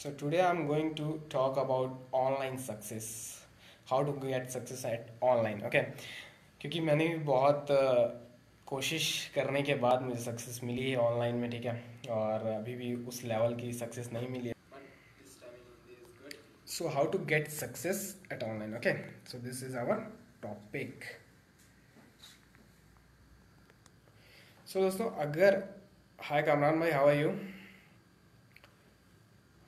So, today I'm going to talk about online success. How to get success at online. Okay. क्योंकि मैंने भी बहुत कोशिश करने के बाद मुझे सक्सेस मिली है ऑनलाइन में, ठीक है और अभी भी उस लेवल की सक्सेस नहीं मिली है so how to get success at online okay so this is our topic so दोस्तों, अगर हाय कामरान भाई how are you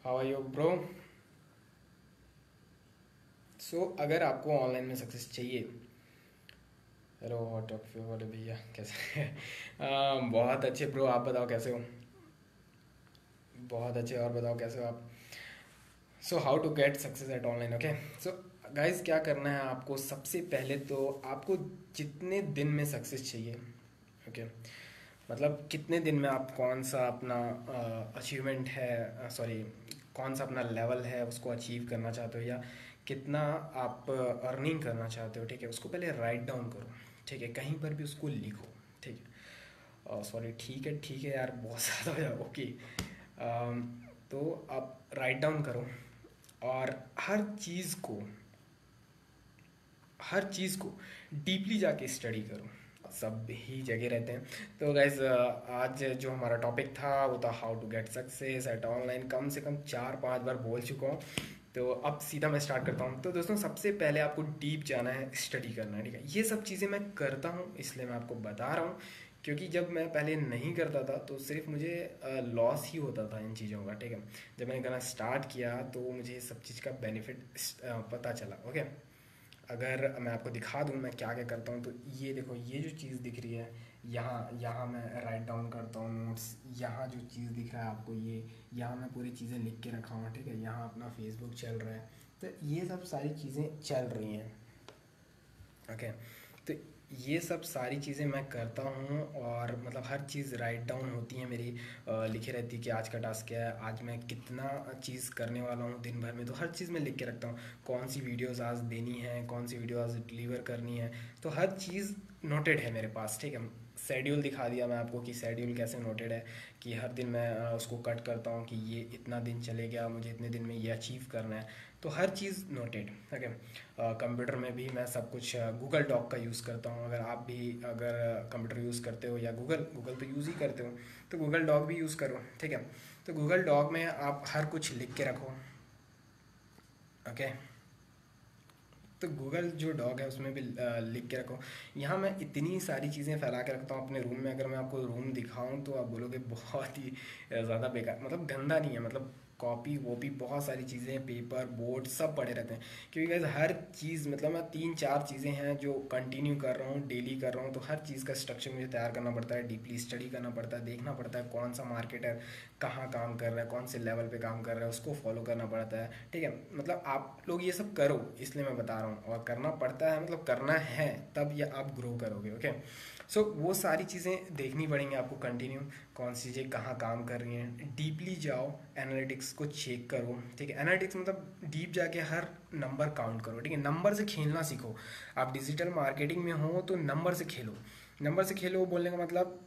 how are you bro so अगर आपको ऑनलाइन में सक्सेस चाहिए, हेलो अप वाले भैया? कैसे बहुत अच्छे ब्रो आप बताओ कैसे हो? बहुत अच्छे, और बताओ कैसे हो आप? So how to get success at online okay so guys क्या करना है आपको? सबसे पहले तो आपको जितने दिन में सक्सेस चाहिए ओके okay. मतलब कितने दिन में आप कौन सा अपना अचीवमेंट है सॉरी कौन सा अपना लेवल है, उसको अचीव करना चाहते हो या कितना आप अर्निंग करना चाहते हो, ठीक है? उसको पहले राइट डाउन करो, ठीक है? कहीं पर भी उसको लिखो, ठीक है? सॉरी ठीक है ठीक है यार, बहुत ज़्यादा हो जाए ओके तो आप राइट डाउन करो और हर चीज़ को, हर चीज़ को डीपली जाके स्टडी करो। सब ही जगह रहते हैं। तो गैस आज जो हमारा टॉपिक था, वो था how to get success at online कम से कम चार पाँच बार बोल चुका हूँ। तो अब सीधा मैं स्टार्ट करता हूँ। तो दोस्तों, सबसे पहले आपको डीप जाना है स्टडी करना है ठीक है? ये सब चीज़ें मैं करता हूँ, इसलिए मैं आपको बता रहा हूँ। क्योंकि जब मैं पहले नहीं करता था तो सिर्फ़ मुझे लॉस ही होता था इन चीज़ों का, ठीक है? जब मैंने करना स्टार्ट किया तो मुझे सब चीज़ का बेनिफिट पता चला ओके अगर मैं आपको दिखा दूँ, मैं क्या क्या करता हूँ तो ये देखो, ये जो चीज़ दिख रही है, यहाँ यहाँ मैं राइट डाउन करता हूँ नोट्स यहाँ जो चीज़ दिख रहा है आपको, ये, यहाँ मैं पूरी चीज़ें लिख के रखा हूँ, ठीक है? यहाँ अपना फेसबुक चल रहा है तो ये सब सारी चीज़ें चल रही हैं ओके तो ये सब सारी चीज़ें मैं करता हूँ और मतलब हर चीज़ राइट डाउन होती है मेरी लिखे रहती है कि आज का टास्क क्या है, आज मैं कितना चीज़ करने वाला हूँ दिन भर में तो हर चीज़ मैं लिख के रखता हूँ। कौन सी वीडियोस आज देनी है, कौन सी वीडियो आज डिलीवर करनी है तो हर चीज़ नोटेड है मेरे पास, ठीक है? शेड्यूल दिखा दिया मैं आपको कि शेड्यूल कैसे नोटेड है, कि हर दिन मैं उसको कट करता हूँ कि ये इतना दिन चले गया, मुझे इतने दिन में ये अचीव करना है। तो हर चीज़ नोटेड ओके कंप्यूटर में भी मैं सब कुछ गूगल डॉक का यूज़ करता हूँ। अगर आप भी, अगर कंप्यूटर यूज़ करते हो या गूगल गूगल तो यूज़ ही करते हो तो गूगल डॉक भी यूज़ करो, ठीक है? तो गूगल डॉक में आप हर कुछ लिख के रखो ओके तो गूगल जो डॉग है उसमें भी लिख के रखो। यहाँ मैं इतनी सारी चीज़ें फैला के रखता हूँ अपने रूम में। अगर मैं आपको रूम दिखाऊँ तो आप बोलोगे, बहुत ही ज़्यादा बेकार। मतलब गंदा नहीं है मतलब कॉपी वॉपी बहुत सारी चीज़ें पेपर बोर्ड सब पड़े रहते हैं। क्योंकि गैस हर चीज़ मतलब मैं तीन चार चीज़ें हैं जो कंटिन्यू कर रहा हूँ डेली कर रहा हूँ तो हर चीज़ का स्ट्रक्चर मुझे तैयार करना पड़ता है डीपली स्टडी करना पड़ता है, देखना पड़ता है कौन सा मार्केटर कहाँ काम कर रहा है, कौन से लेवल पर काम कर रहा है, उसको फॉलो करना पड़ता है। ठीक है? मतलब आप लोग ये सब करो, इसलिए मैं बता रहा हूँ। और करना पड़ता है मतलब करना है, तब ये आप ग्रो करोगे ओके सो so, वो सारी चीज़ें देखनी पड़ेंगी आपको कंटिन्यू कौन सी चीज़ें कहाँ काम कर रही हैं। डीपली जाओ एनालिटिक्स को चेक करो ठीक है? एनालिटिक्स मतलब डीप जाके हर नंबर काउंट करो ठीक है? नंबर से खेलना सीखो। आप डिजिटल मार्केटिंग में हो तो नंबर से खेलो। नंबर से खेलो बोलने का मतलब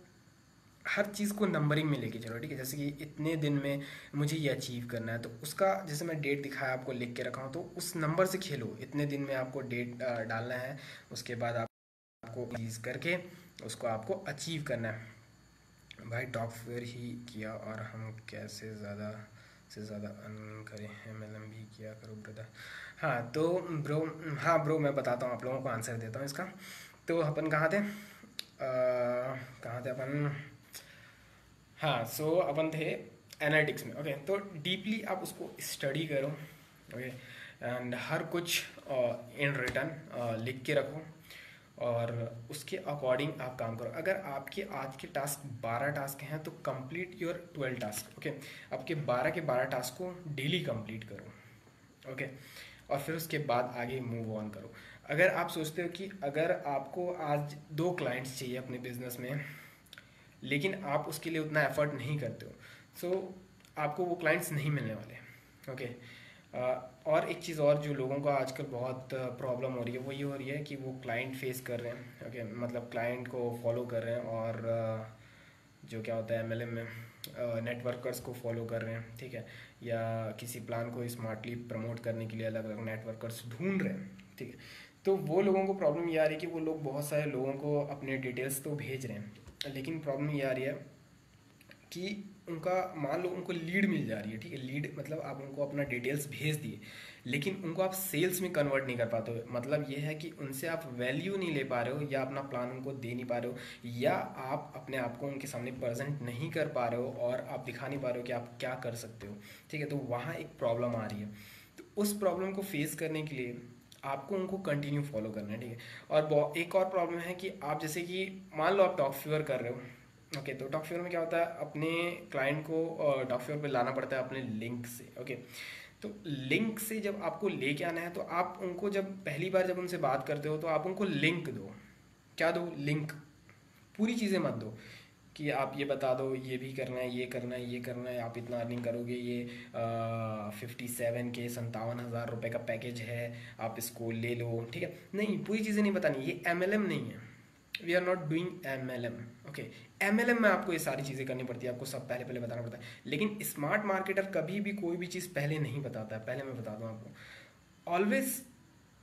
हर चीज़ को नंबरिंग में लेके चलो ठीक है? जैसे कि इतने दिन में मुझे ये अचीव करना है तो उसका जैसे मैं डेट दिखाया आपको लिख के रखा हूँ तो उस नंबर से खेलो। इतने दिन में आपको डेट डालना है उसके बाद आप आपको चीज़ करके उसको आपको अचीव करना है। भाई टॉप फेयर ही किया और हम कैसे ज़्यादा से ज़्यादा अर्न करें? एम एल एम भी किया करो ब्रदर हाँ तो ब्रो हाँ ब्रो मैं बताता हूँ, आप लोगों को आंसर देता हूँ इसका। तो अपन कहाँ थे? कहाँ थे अपन? हाँ सो अपन थे एनालिटिक्स में ओके तो डीपली आप उसको स्टडी करो ओके एंड हर कुछ इन रिटर्न लिख के रखो। और उसके अकॉर्डिंग आप काम करो। अगर आपके आज के टास्क 12 टास्क हैं तो कंप्लीट योर 12 टास्क ओके आपके 12 के 12 टास्क को डेली कंप्लीट करो ओके और फिर उसके बाद आगे मूव ऑन करो। अगर आप सोचते हो कि अगर आपको आज दो क्लाइंट्स चाहिए अपने बिज़नेस में लेकिन आप उसके लिए उतना एफर्ट नहीं करते हो सो so, आपको वो क्लाइंट्स नहीं मिलने वाले ओके और एक चीज़ और जो लोगों का आजकल बहुत प्रॉब्लम हो रही है वो ये हो रही है कि वो क्लाइंट फेस कर रहे हैं ओके मतलब क्लाइंट को फॉलो कर रहे हैं और जो क्या होता है एम में नेटवर्कर्स को फॉलो कर रहे हैं, ठीक है? या किसी प्लान को स्मार्टली प्रमोट करने के लिए अलग अलग नेटवर्कर्स ढूंढ रहे हैं, ठीक है? तो वो लोगों को प्रॉब्लम ये आ रही है कि वो लोग बहुत सारे लोगों को अपने डिटेल्स तो भेज रहे हैं, लेकिन प्रॉब्लम ये आ रही है कि उनका, मान लो उनको लीड मिल जा रही है, ठीक है? लीड मतलब आप उनको अपना डिटेल्स भेज दिए, लेकिन उनको आप सेल्स में कन्वर्ट नहीं कर पाते हो। मतलब ये है कि उनसे आप वैल्यू नहीं ले पा रहे हो, या अपना प्लान उनको दे नहीं पा रहे हो, या आप अपने आप को उनके सामने प्रेजेंट नहीं कर पा रहे हो, और आप दिखा नहीं पा रहे हो कि आप क्या कर सकते हो, ठीक है? तो वहाँ एक प्रॉब्लम आ रही है। तो उस प्रॉब्लम को फेस करने के लिए आपको उनको कंटिन्यू फॉलो करना है, ठीक है? और एक और प्रॉब्लम है कि आप जैसे कि मान लो आप टॉक फ्यूअर कर रहे हो ओके okay, तो टॉक में क्या होता है? अपने क्लाइंट को टॉक फ्यूअर पे लाना पड़ता है अपने लिंक से ओके okay? तो लिंक से जब आपको लेके आना है तो आप उनको जब पहली बार जब उनसे बात करते हो तो आप उनको लिंक दो। क्या दो? लिंक पूरी चीज़ें मत दो कि आप ये बता दो ये भी करना है ये करना है ये करना है आप इतना अर्निंग करोगे ये फिफ्टी सेवन के संतावन हज़ार रुपये का पैकेज है आप इसको ले लो ठीक है? नहीं पूरी चीज़ें नहीं बतानी ये एम नहीं है। We are not doing M L M okay M L M में आपको ये सारी चीज़ें करनी पड़ती है, आपको सब पहले पहले बताना पड़ता है। लेकिन स्मार्ट मार्केटर कभी भी कोई भी चीज़ पहले नहीं बताता है। पहले मैं बता दूँ आपको। Always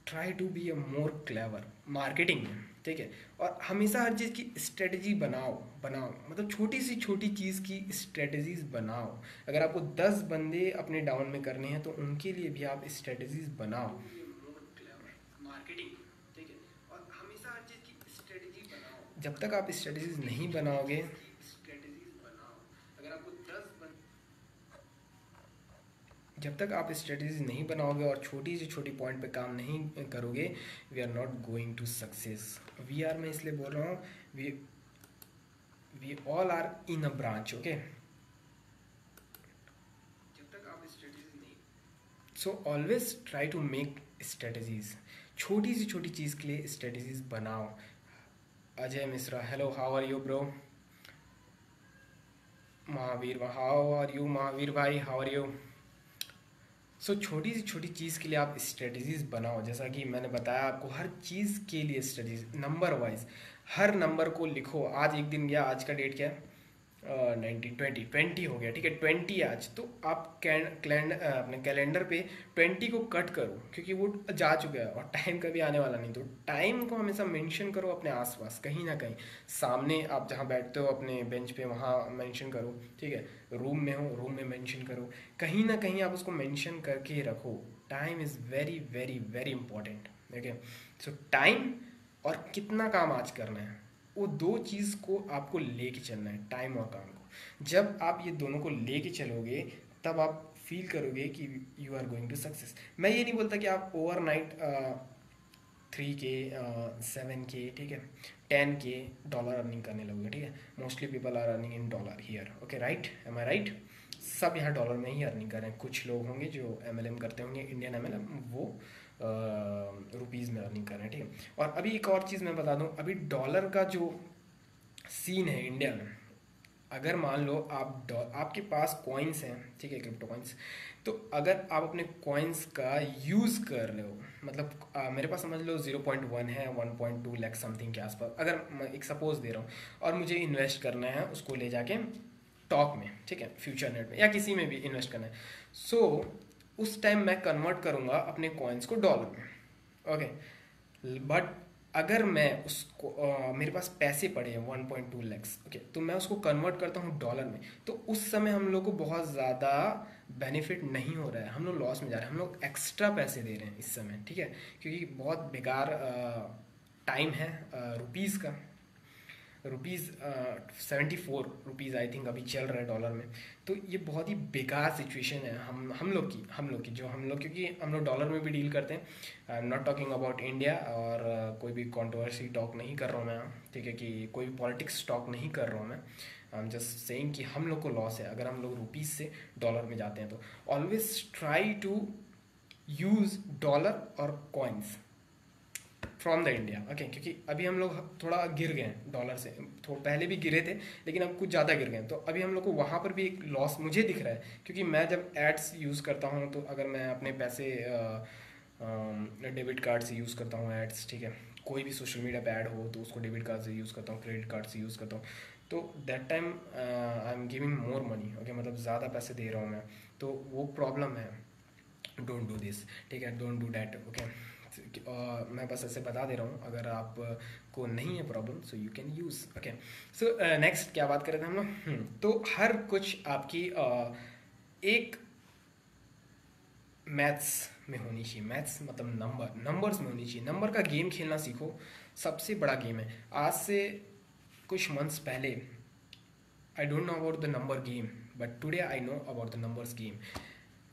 try to be a more clever marketing में ठीक है? और हमेशा हर चीज़ की स्ट्रेटजी बनाओ बनाओ। मतलब छोटी सी छोटी चीज़ की स्ट्रेटजीज बनाओ। अगर आपको दस बंदे अपने डाउन में करने हैं तो उनके लिए भी आप स्ट्रेटजीज बनाओ। जब तक आप स्ट्रेटजीज नहीं बनाओगे जब तक आप स्ट्रेटजीज नहीं बनाओगे और छोटी से छोटी पॉइंट पे काम नहीं करोगे we are not going to success we are मैं इसलिए बोल रहा हूँ we we all are in a branch okay so always try to make strategies छोटी सी छोटी चीज़ के लिए स्ट्रेटजीज बनाओ। Ajay Mishra hello how are you bro Mahavir how are you Mahavir भाई हाउ आर यू सो छोटी सी छोटी चीज़ के लिए आप स्ट्रेटजीज बनाओ। जैसा कि मैंने बताया आपको, हर चीज़ के लिए स्ट्रेटजीज नंबर वाइज हर नंबर को लिखो। आज एक दिन गया, आज का डेट क्या है? नाइनटीन ट्वेंटी ट्वेंटी हो गया, ठीक है? ट्वेंटी आज तो आप कैलेंडर अपने कैलेंडर पे ट्वेंटी को कट करो, क्योंकि वो जा चुका है और टाइम कभी आने वाला नहीं तो टाइम को हमेशा मेंशन करो अपने आसपास, कहीं ना कहीं। सामने आप जहाँ बैठते हो अपने बेंच पे, वहाँ मेंशन करो, ठीक है? रूम में हो, रूम में मेंशन करो, कहीं ना कहीं आप उसको मेंशन करके रखो। Time is very very very important ठीक है सो टाइम और कितना काम आज करना है? वो दो चीज़ को आपको लेके चलना है टाइम और काम को। जब आप ये दोनों को लेके चलोगे, तब आप फील करोगे कि you are going to success मैं ये नहीं बोलता कि आप overnight three K seven K ठीक है टेन के डॉलर अर्निंग करने लगोगे, ठीक है? Mostly people are earning in dollar here okay right am I right सब यहाँ डॉलर में ही अर्निंग कर रहे हैं। कुछ लोग होंगे जो एम करते होंगे इंडियन एमएलएम वो रुपीज़ में अर्निंग कर रहे हैं ठीक है? और अभी एक और चीज़ मैं बता दूँ अभी डॉलर का जो सीन है इंडिया में अगर मान लो आप आपके पास कॉइन्स हैं ठीक है क्रिप्टो कॉइन्स तो अगर आप अपने कॉइन्स का यूज़ कर रहे हो मतलब आ, मेरे पास समझ लो ज़ीरो पॉइंट वन है one point two lakh something के आसपास अगर मैं एक सपोज़ दे रहा हूँ और मुझे इन्वेस्ट करना है उसको ले जाके टॉक में ठीक है फ्यूचर नेट में या किसी में भी इन्वेस्ट करना है सो so, उस टाइम मैं कन्वर्ट करूँगा अपने कॉइन्स को डॉलर में। ओके बट अगर मैं उसको आ, मेरे पास पैसे पड़े हैं one point two lakhs okay तो मैं उसको कन्वर्ट करता हूँ डॉलर में। तो उस समय हम लोग को बहुत ज़्यादा बेनिफिट नहीं हो रहा है। हम लोग लॉस में जा रहे हैं। हम लोग एक्स्ट्रा पैसे दे रहे हैं इस समय ठीक है? क्योंकि बहुत बेकार टाइम है रुपीज़ का। Rupees seventy four rupees I think अभी चल रहा है डॉलर में। तो ये बहुत ही बेकार सिचुएशन है हम हम लोग की हम लोग की जो हम लोग क्योंकि हम लोग डॉलर में भी डील करते हैं। I am not talking about India और uh, कोई भी कॉन्ट्रोवर्सी टॉक नहीं कर रहा हूँ मैं। ठीक है कि कोई भी पॉलिटिक्स टॉक नहीं कर रहा हूँ मैं। आई एम जस्ट सेइंग कि हम लोग को लॉस है अगर हम लोग रुपीज़ से डॉलर में जाते हैं तो। Always try to use dollar और coins from the India okay क्योंकि अभी हम लोग थोड़ा गिर गए हैं डॉलर से। पहले भी गिरे थे, लेकिन अब कुछ ज़्यादा गिर गए तो अभी हम लोग को वहाँ पर भी एक लॉस मुझे दिख रहा है, क्योंकि मैं जब एड्स यूज़ करता हूँ तो अगर मैं अपने पैसे डेबिट कार्ड से यूज़ करता हूँ एड्स ठीक है। कोई भी सोशल मीडिया पे ऐड हो तो उसको डेबिट कार्ड से यूज़ करता हूँ क्रेडिट कार्ड से यूज़ करता हूँ। तो that time I am giving more money okay मतलब ज़्यादा पैसे दे रहा हूँ मैं। तो वो प्रॉब्लम है। डोंट डू दिस ठीक है? डोंट डू डैट ओके मैं बस ऐसे बता दे रहा हूँ अगर आप को नहीं है problem so you can use okay so next क्या बात कर रहे थे हम लोग? हम्म, तो हर कुछ आपकी uh, एक मैथ्स में होनी चाहिए। मैथ्स मतलब नंबर नंबर्स में होनी चाहिए। नंबर का गेम खेलना सीखो। सबसे बड़ा गेम है। आज से कुछ मंथ्स पहले I don't know about the number game but today I know about the numbers game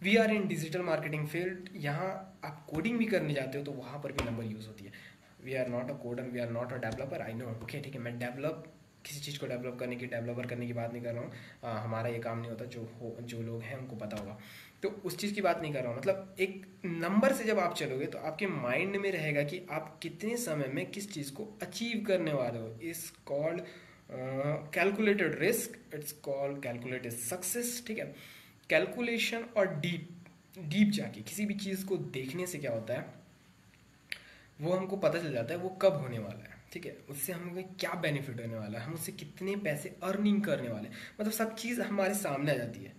we are in digital marketing field यहाँ आप कोडिंग भी करने जाते हो तो वहाँ पर भी नंबर यूज़ होती है। We are not a coder we are not a developer I know okay ठीक है, मैं डेवलप किसी चीज़ को डेवलप करने की डेवलपर करने की बात नहीं कर रहा हूँ। हमारा ये काम नहीं होता, जो हो, जो लोग हैं उनको पता होगा। तो उस चीज़ की बात नहीं कर रहा हूँ मतलब एक नंबर से जब आप चलोगे तो आपके माइंड में रहेगा कि आप कितने समय में किस चीज़ को अचीव करने वाले हो। Is called calculated risk it's called calculated success ठीक है? कैलकुलेशन और डीप डीप जाके किसी भी चीज़ को देखने से क्या होता है, वो हमको पता चल जाता है वो कब होने वाला है, ठीक है? उससे हमें क्या बेनिफिट होने वाला है, हम उससे कितने पैसे अर्निंग करने वाले मतलब सब चीज़ हमारे सामने आ जाती है।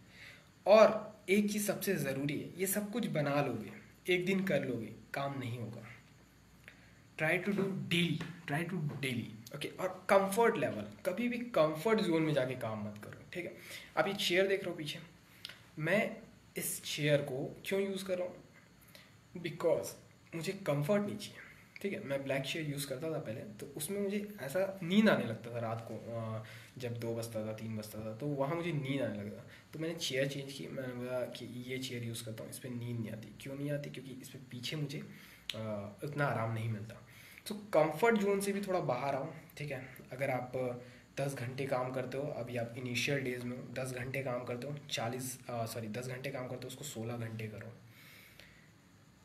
और एक चीज़ सबसे ज़रूरी है, ये सब कुछ बना लोगे, एक दिन कर लोगे, काम नहीं होगा। Try to do daily try to daily okay और कंफर्ट लेवल कभी भी कंफर्ट जोन में जाके काम मत करो, ठीक है? आप ये चेयर देख रहे हो पीछे? मैं इस चेयर को क्यों यूज़ कर रहा हूँ? बिकॉज़ मुझे कंफर्ट नहीं चाहिए, ठीक है? मैं ब्लैक शेयर यूज़ करता था पहले तो उसमें मुझे ऐसा नींद आने लगता था रात को जब दो बजता था, तीन बजता था तो वहाँ मुझे नींद आने लगता तो मैंने चेयर चेंज की, मैंने बोला कि ये चेयर यूज़ करता हूँ, इस पर नींद नहीं आती। क्यों नहीं आती? क्योंकि इस पर पीछे मुझे उतना आराम नहीं मिलता। तो कंफर्ट जोन से भी थोड़ा बाहर आओ, ठीक है? अगर आप दस घंटे काम करते हो, अभी आप इनिशियल डेज़ में दस घंटे काम करते हो, चालीस सॉरी दस घंटे काम करते हो, उसको सोलह घंटे करो।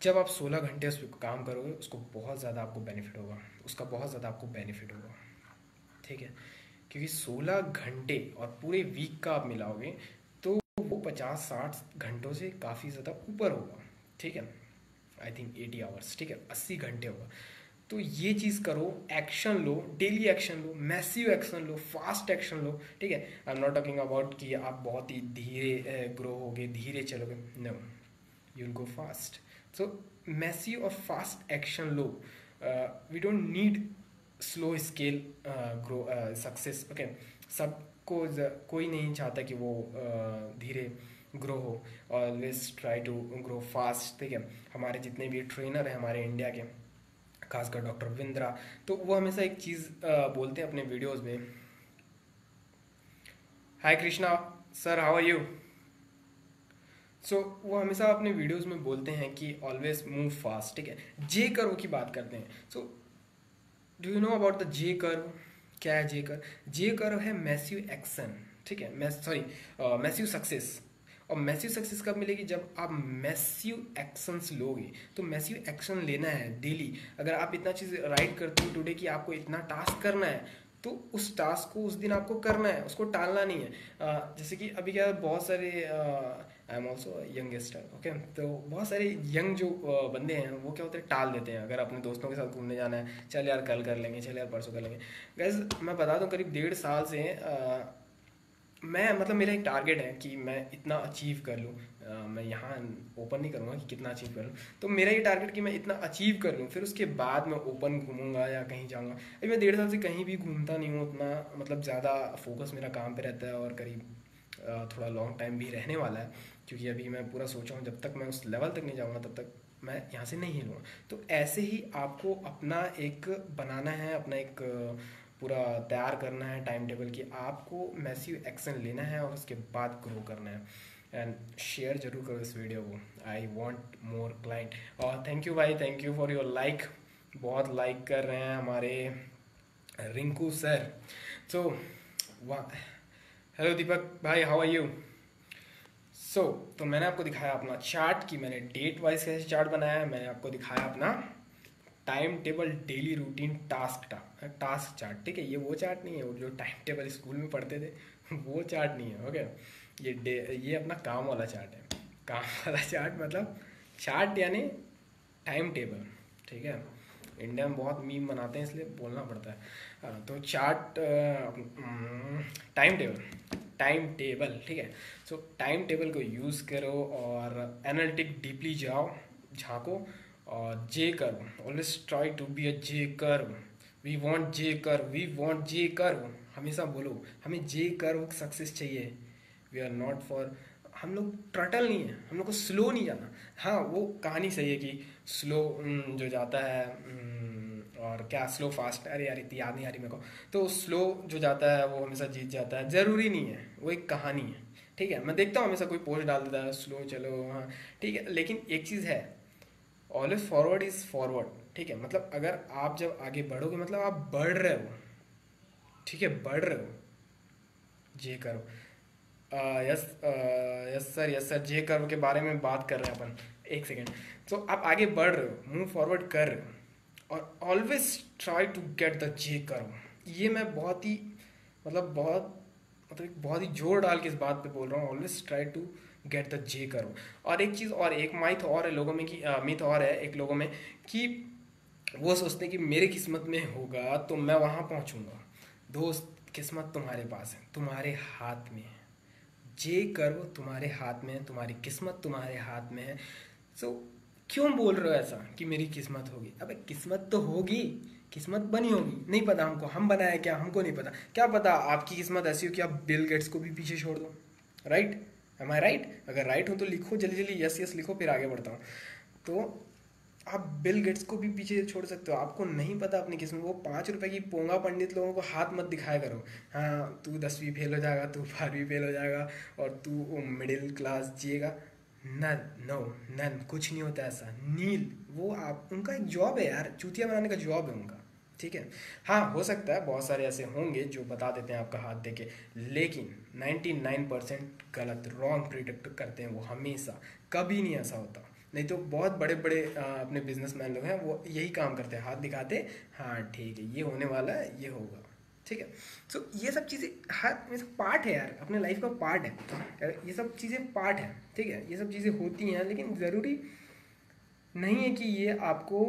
जब आप 16 घंटे उस काम करोगे, उसको बहुत ज़्यादा आपको बेनिफिट होगा, उसका बहुत ज़्यादा आपको बेनिफिट होगा, ठीक है? क्योंकि 16 घंटे और पूरे वीक का आप मिलाओगे तो वो पचास, साठ घंटों से काफ़ी ज़्यादा ऊपर होगा, ठीक है? आई थिंक एटी आवर्स ठीक है? 80 घंटे होगा। तो ये चीज़ करो एक्शन लो डेली एक्शन लो मैसिव एक्शन लो फास्ट एक्शन लो ठीक है? I am not talking about कि आप बहुत ही धीरे ग्रो होगे धीरे चलोगे। No you'll go fast so messy और fast action low. We don't need slow scale grow success okay सबको कोई नहीं चाहता कि वो uh, धीरे ग्रो हो। Always try to grow fast ठीक है? हमारे जितने भी ट्रेनर हैं हमारे इंडिया के खासकर डॉक्टर विंद्रा। तो वो हमेशा एक चीज़ बोलते हैं अपने वीडियोस में। Hi Krishna, sir how are you so वो हमेशा अपने वीडियोस में बोलते हैं कि ऑलवेज मूव फास्ट ठीक है? जे कर्व की बात करते हैं। So do you know about the J curve क्या है जे कर्व जे कर्व है मैस्यू एक्शन ठीक है? सॉरी मैस्यू सक्सेस और मैस्यू सक्सेस कब मिलेगी? जब आप मैस्यू एक्शंस लोगे। तो मैस्यू एक्शन लेना है डेली अगर आप इतना चीज़ राइट करते हो टुडे कि आपको इतना टास्क करना है तो उस टास्क को, उस दिन आपको करना है। उसको टालना नहीं है। जैसे कि अभी क्या बहुत सारे I am also youngster okay तो बहुत सारे यंग जो बंदे हैं, वो क्या होते हैं, टाल देते हैं। अगर अपने दोस्तों के साथ घूमने जाना है, चल यार कल कर लेंगे, चल यार परसों कर लेंगे। गैस मैं बता दूँ, करीब डेढ़ साल से मैं मतलब मेरा एक टारगेट है कि मैं इतना अचीव कर लूँ। मैं यहाँ ओपन नहीं करूँगा कि कितना अचीव कर लूँ। तो मेरा ये टारगेट कि मैं इतना अचीव कर लूँ, फिर उसके बाद मैं ओपन घूमूँगा या कहीं जाऊँगा। अभी मैं डेढ़ साल से कहीं भी घूमता नहीं हूँ, उतना मतलब ज़्यादा फोकस मेरा काम पे रहता है और करीब थोड़ा लॉन्ग टाइम भी रहने वाला है। क्योंकि अभी मैं पूरा सोचा हूँ, जब तक मैं उस लेवल तक नहीं जाऊँगा, तब तक मैं यहाँ से नहीं हिलूँगा। तो ऐसे ही आपको अपना एक बनाना है, अपना एक पूरा तैयार करना है टाइम टेबल कि आपको मैसिव एक्शन लेना है और उसके बाद ग्रो करना है। एंड शेयर ज़रूर करो इस वीडियो को। आई वॉन्ट मोर क्लाइंट और थैंक यू भाई thank you for your like बहुत लाइक कर रहे हैं हमारे Rinku sir so hello Deepak भाई हाउ आर यू सो तो मैंने आपको दिखाया अपना चार्ट कि मैंने डेट वाइज कैसे चार्ट बनाया है। मैंने आपको दिखाया अपना time table daily routine task task chart ठीक है? ये वो चार्ट नहीं है वो जो टाइम टेबल स्कूल में पढ़ते थे वो चार्ट नहीं है ओके ये डे ये अपना काम वाला चार्ट है। काम वाला चार्ट मतलब चार्ट यानी टाइम टेबल ठीक है? इंडिया में बहुत मीम बनाते हैं इसलिए बोलना पड़ता है। हाँ, तो chart time table time table ठीक है? सो टाइम टेबल को यूज़ करो और एनालिटिक डीपली जाओ झाँको और जे करो। Always try to be a J curve we want J curve we want J कर हमेशा बोलो, हमें जे कर सक्सेस चाहिए। वी आर नॉट फॉर हम लोग ट्रटल नहीं है। हम लोग को स्लो नहीं जाना। हाँ वो कहानी सही है कि स्लो जो जाता है और क्या स्लो फास्ट अरे यार, इतनी याद नहीं आ रही मेरे को। तो स्लो जो जाता है, वो हमेशा जीत जाता है। ज़रूरी नहीं है। वो एक कहानी है। ठीक है? मैं देखता हूँ, हमेशा कोई पोस्ट डाल देता है स्लो चलो हाँ। ठीक है? लेकिन एक चीज़ है। ऑलवेज फॉरवर्ड इज़ फॉरवर्ड ठीक है मतलब अगर आप जब आगे बढ़ोगे मतलब आप बढ़ रहे हो, ठीक है, बढ़ रहे हो, जे करो। Yes yes sir yes sir, J curve के बारे में बात कर रहे हैं अपन, एक सेकेंड। तो आप आगे बढ़ रहे हो मूव फॉरवर्ड कर रहे हो, और always try to get the J curve ये मैं बहुत ही मतलब बहुत मतलब बहुत ही ज़ोर डाल के इस बात पे बोल रहा हूँ always try to get the J करो। और एक चीज़ और, एक माइथ और है लोगों में कि मिथ और है एक लोगों में कि वो सोचते कि मेरी किस्मत में होगा तो मैं वहाँ पहुँचूँगा। दोस्त, किस्मत तुम्हारे पास है, तुम्हारे हाथ में है। जे कर्व तुम्हारे हाथ में है, तुम्हारी किस्मत तुम्हारे हाथ में है। सो क्यों बोल रहे हो ऐसा कि मेरी किस्मत होगी? अबे, किस्मत तो होगी, किस्मत बनी होगी। नहीं पता हमको, हम बनाए क्या, हमको नहीं पता। क्या पता आपकी किस्मत ऐसी हो कि आप बिल गेट्स को भी पीछे छोड़ दो। राइट एम आई राइट अगर राइट हो तो लिखो जल्दी जल्दी यस यस लिखो, फिर आगे बढ़ता हूँ। तो आप बिल गेट्स को भी पीछे छोड़ सकते हो। आपको नहीं पता अपनी किस्मत। वो पाँच रुपए की पोंगा पंडित लोगों को हाथ मत दिखाया करो। हाँ तू दसवीं फेल हो जाएगा, तू बारहवीं फेल हो जाएगा और तू मिडिल क्लास जिएगा। नन नो नन कुछ नहीं होता ऐसा। नील वो आप, उनका एक जॉब है यार। चूतिया बनाने का जॉब है उनका, ठीक है? हाँ हो सकता है बहुत सारे ऐसे होंगे जो बता देते हैं आपका हाथ देके, लेकिन 99 परसेंट गलत रॉन्ग प्रिडिक्ट करते हैं वो हमेशा। कभी नहीं ऐसा होता। नहीं तो बहुत बड़े बड़े अपने बिजनेसमैन लोग हैं, वो यही काम करते हैं, हाथ दिखाते हाँ ठीक है, ये होने वाला है, ये होगा, ठीक है? सो ये सब चीज़ें, हर, ये सब पार्ट है यार, अपने लाइफ का पार्ट है ये सब चीज़ें पार्ट है, ठीक है? ये सब चीज़ें होती हैं, लेकिन ज़रूरी नहीं है कि ये आपको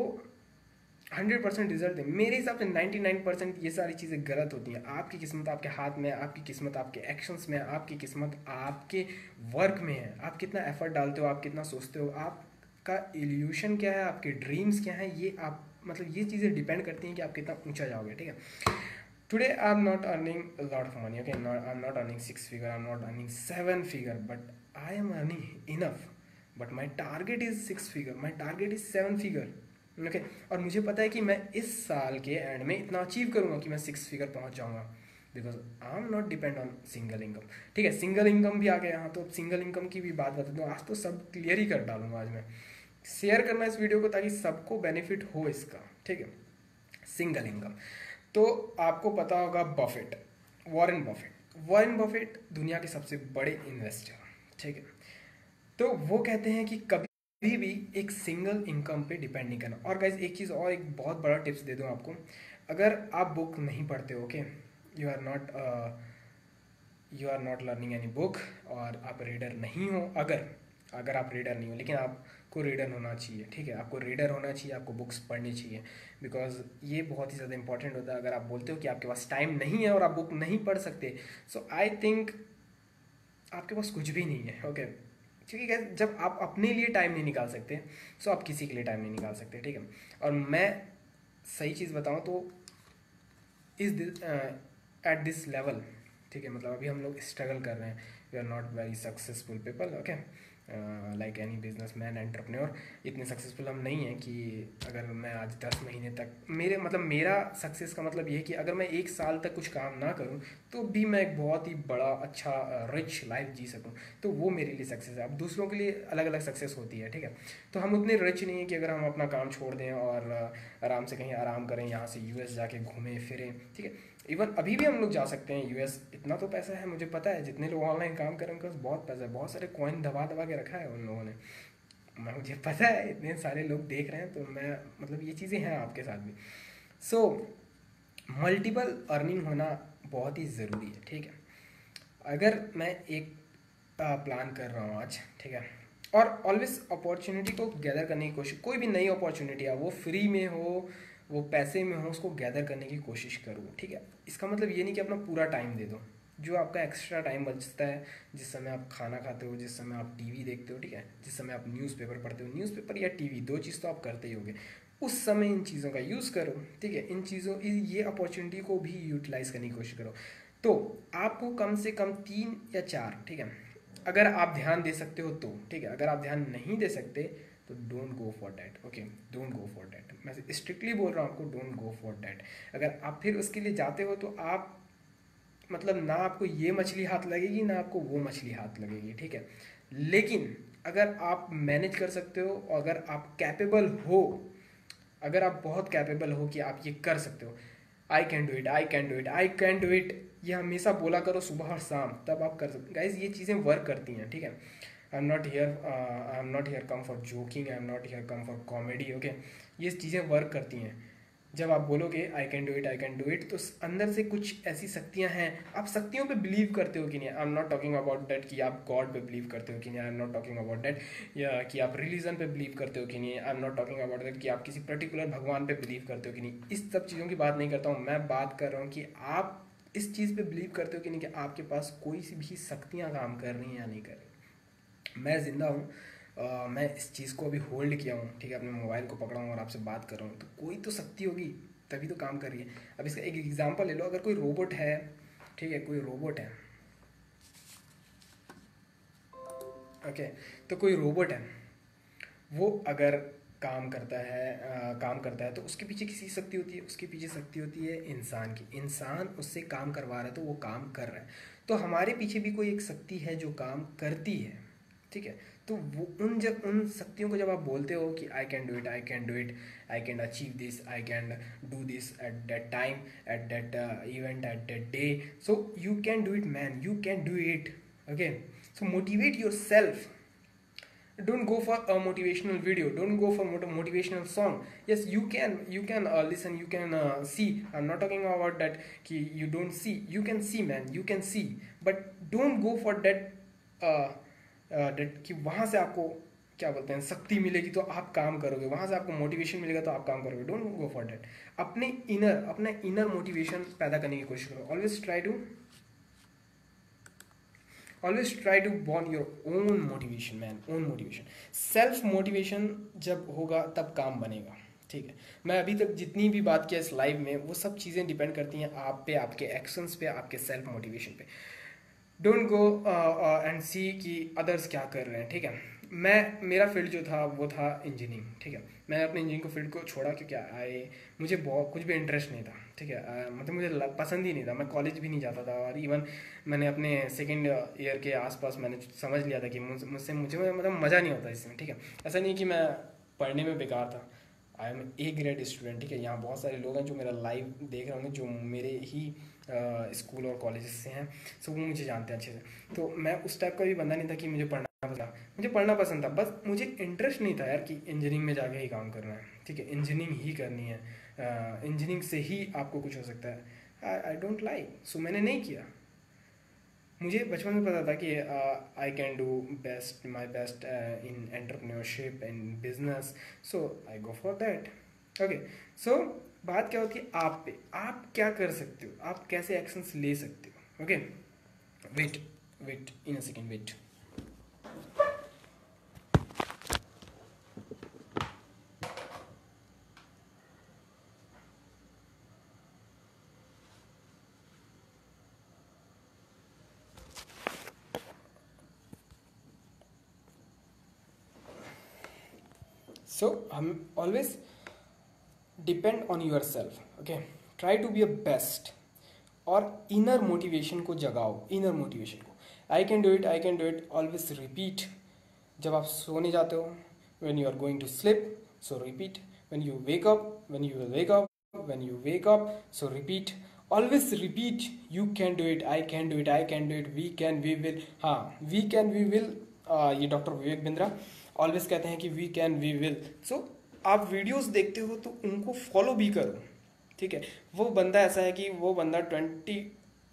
हंड्रेड परसेंट रिज़ल्ट दें। मेरे हिसाब से नाइन्टी नाइन परसेंट ये सारी चीज़ें गलत होती हैं। आपकी किस्मत आपके हाथ में है, आपकी किस्मत आपके एक्शंस में है, आपकी किस्मत आपके वर्क में है। आप कितना एफर्ट डालते हो, आप कितना सोचते हो, आप का इल्यूशन क्या है, आपके ड्रीम्स क्या हैं, ये आप मतलब ये चीज़ें डिपेंड करती हैं कि आप कितना ऊँचा जाओगे, ठीक है? Today I am not earning lot of money okay I am not earning six figure I am not earning seven figure but I am earning enough but my target is six figure my target is seven figure okay और मुझे पता है कि मैं इस साल के and में इतना अचीव करूँगा कि मैं सिक्स फिगर पहुँच जाऊँगा because I am not depend on single income ठीक है सिंगल इनकम भी आ गया यहाँ तो सिंगल इनकम की भी बात बता दूँ, आज तो सब क्लियर ही कर डालूँगा आज मैं। शेयर करना इस वीडियो को ताकि सबको बेनिफिट हो इसका, ठीक है? सिंगल इनकम तो आपको पता होगा Buffett Warren Buffett Warren Buffett दुनिया के सबसे बड़े इन्वेस्टर ठीक है? तो वो कहते हैं कि कभी भी एक सिंगल इनकम पे डिपेंड नहीं करना। और गाइज़ एक चीज़ और, एक बहुत बड़ा टिप्स दे दूँ आपको। अगर आप बुक नहीं पढ़ते okay you are not you are not learning any book और आप रीडर नहीं हो, अगर अगर आप रीडर नहीं हो, लेकिन आपको रीडर होना चाहिए, ठीक है? आपको रीडर होना चाहिए, आपको बुक्स पढ़नी चाहिए। बिकॉज़ ये बहुत ही ज़्यादा इंपॉर्टेंट होता है। अगर आप बोलते हो कि आपके पास टाइम नहीं है और आप बुक नहीं पढ़ सकते सो आई थिंक आपके पास कुछ भी नहीं है ओके क्योंकि क्या जब आप अपने लिए टाइम नहीं निकाल सकते सो आप किसी के लिए टाइम नहीं निकाल सकते, ठीक है? और मैं सही चीज़ बताऊँ तो इस एट दिस लेवल ठीक है? मतलब अभी हम लोग स्ट्रगल कर रहे हैं। We are not very successful people okay like any businessman entrepreneur इतने सक्सेसफुल हम नहीं हैं कि अगर मैं आज दस महीने तक मेरे मतलब मेरा सक्सेस का मतलब ये है कि अगर मैं एक साल तक कुछ काम ना करूँ तो भी मैं एक बहुत ही बड़ा अच्छा रिच लाइफ जी सकूँ। तो वो मेरे लिए सक्सेस है। अब दूसरों के लिए अलग अलग सक्सेस होती है, ठीक है? तो हम उतने रिच नहीं हैं कि अगर हम अपना काम छोड़ दें और आराम से कहीं आराम करें, यहाँ से यूएस जाके घूमें, फिरें, ठीक है? इवन अभी भी हम लोग जा सकते हैं यूएस इतना तो पैसा है, मुझे पता है। जितने लोग ऑनलाइन काम करें उनके पास बहुत पैसा है। बहुत सारे कॉइन दबा दबा के रखा है उन लोगों ने। मैं, मुझे पता है, इतने सारे लोग देख रहे हैं तो मैं मतलब ये चीज़ें हैं आपके साथ भी। सो मल्टीपल अर्निंग होना बहुत ही ज़रूरी है, ठीक है? अगर मैं एक प्लान कर रहा हूँ आज, ठीक है? और ऑलवेज अपॉर्चुनिटी को गैदर करने की कोशिश, कोई भी नई अपॉर्चुनिटी है, वो फ्री में हो, वो पैसे में हो, उसको गैदर करने की कोशिश करूँ, ठीक है? इसका मतलब ये नहीं कि अपना पूरा टाइम दे दो। जो आपका एक्स्ट्रा टाइम बचता है, जिस समय आप खाना खाते हो, जिस समय आप टीवी देखते हो, ठीक है? जिस समय आप न्यूज़पेपर पढ़ते हो न्यूज़पेपर या टीवी दो चीज़ तो आप करते ही होगे। उस समय इन चीज़ों का यूज़ करो, ठीक है? इन चीज़ों ये अपॉर्चुनिटी को भी यूटिलाइज करने की कोशिश करो। तो आपको कम से कम तीन या चार, ठीक है? अगर आप ध्यान दे सकते हो तो ठीक है? अगर आप ध्यान नहीं दे सकते तो don't go for that okay don't go for that मैं स्ट्रिक्टली बोल रहा हूँ आपको डोंट गो फॉर डैट अगर आप फिर उसके लिए जाते हो तो आप मतलब ना आपको ये मछली हाथ लगेगी, ना आपको वो मछली हाथ लगेगी, ठीक है? लेकिन अगर आप मैनेज कर सकते हो अगर आप कैपेबल हो अगर आप बहुत कैपेबल हो कि आप ये कर सकते हो। I can do it I can do it I can do it ये हमेशा बोला करो सुबह और शाम, तब आप कर सकते गाइज़ ये चीज़ें वर्क करती हैं, ठीक है? I am not here I am not here come for joking I am not here come for comedy okay ये चीज़ें वर्क करती हैं। जब आप बोलोगे I can do it I can do it तो अंदर से कुछ ऐसी शक्तियाँ हैं। आप शक्तियों पे बिलीव करते हो कि नहीं? I am not talking about that कि आप गॉड पे बिलीव करते हो कि नहीं। I am not talking about that या कि आप रिलीजन पे बिलीव करते हो कि नहीं। I am not talking about that कि आप किसी पर्टिकुलर भगवान पे बिलीव करते हो कि नहीं। इस सब चीज़ों की बात नहीं करता हूँ। मैं बात कर रहा हूँ कि आप इस चीज़ पे बिलीव करते हो कि नहीं कि आपके पास कोई सी भी शक्तियाँ काम कर रही हैं या नहीं कर रही। मैं ज़िंदा हूँ। मैं इस चीज़ को अभी होल्ड किया हूँ ठीक है? अपने मोबाइल को पकड़ा हूँ और आपसे बात कर रहा हूँ। तो कोई तो शक्ति होगी तभी तो काम कर रही है। अब इसका एक एग्जांपल ले लो अगर कोई रोबोट है ठीक है? कोई रोबोट है। ओके तो कोई रोबोट है वो अगर काम करता है आ, काम करता है तो उसके पीछे किसी शक्ति होती है? उसके पीछे शक्ति होती है इंसान की। इंसान उससे काम करवा रहा है तो वो काम कर रहा है। तो हमारे पीछे भी कोई एक शक्ति है जो काम करती है ठीक है? तो वो उन जब उन शक्तियों को जब आप बोलते हो कि I can do it I can do it I can achieve this I can do this at that time at that event at that day so you can do it man you can do it okay so motivate yourself don't go for a motivational video don't go for motivational song yes you can you can uh, listen you can uh, see i'm not talking about that ki you don't see you can see man you can see but don't go for that uh, date कि वहाँ से आपको क्या बोलते हैं, शक्ति मिलेगी तो आप काम करोगे। वहाँ से आपको मोटिवेशन मिलेगा तो आप काम करोगे। डोंट गो फॉर डेट अपने इनर अपने इनर मोटिवेशन पैदा करने की कोशिश करो। Always try to always try to born your own motivation man own motivation self motivation जब होगा तब काम बनेगा। ठीक है? मैं अभी तक जितनी भी बात किया इस लाइव में, वो सब चीज़ें डिपेंड करती हैं आप पे, आपके एक्शंस पे, आपके सेल्फ मोटिवेशन पे। डोंट गो एंड सी कि अदर्स क्या कर रहे हैं ठीक है? मैं मेरा फ़ील्ड जो था वो था इंजीनियरिंग ठीक है? मैंने अपने इंजीनियरिंग को फ़ील्ड को छोड़ा क्योंकि आए मुझे बहुत कुछ भी इंटरेस्ट नहीं था ठीक है? Uh, मतलब मुझे पसंद ही नहीं था मैं कॉलेज भी नहीं जाता था और इवन मैंने अपने सेकेंड ईयर के आसपास मैंने समझ लिया था कि मुझसे मुझे मतलब मज़ा नहीं होता इसमें ठीक है? ऐसा नहीं कि मैं पढ़ने में बेकार था। I am A grade student ठीक है? यहाँ बहुत सारे लोग हैं जो मेरा लाइव देख रहे होंगे जो मेरे ही स्कूल और कॉलेज से हैं सो वो मुझे जानते हैं अच्छे से। तो मैं उस टाइप का भी बंदा नहीं था कि मुझे पढ़ना पसंद मुझे पढ़ना पसंद था, बस मुझे इंटरेस्ट नहीं था यार कि इंजीनियरिंग में जाके ही काम करना है, ठीक है? इंजीनियरिंग ही करनी है। इंजीनियरिंग से ही आपको कुछ हो सकता है। आई डोंट लाइक सो मैंने नहीं किया। मुझे बचपन में पता था कि I can do best my best in entrepreneurship and business so I go for that okay so बात क्या होती है आप पे? आप क्या कर सकते हो? आप कैसे एक्शंस ले सकते हो? Okay wait wait in a second wait so um, always depend on self okay try to be a best और इनर मोटिवेशन को जगाओ इनर मोटिवेशन को। I can do it I can do it always repeat जब आप सोने जाते हो when you are going to sleep so repeat when you wake up when you wake up when you wake up so repeat always repeat you can do it I can do it I can do it we can we will हाँ we can we will ये doctor Vivek Bindra always कहते हैं कि we can we will so आप videos देखते हो तो उनको फॉलो भी करो, ठीक है? वो बंदा ऐसा है कि वो बंदा twenty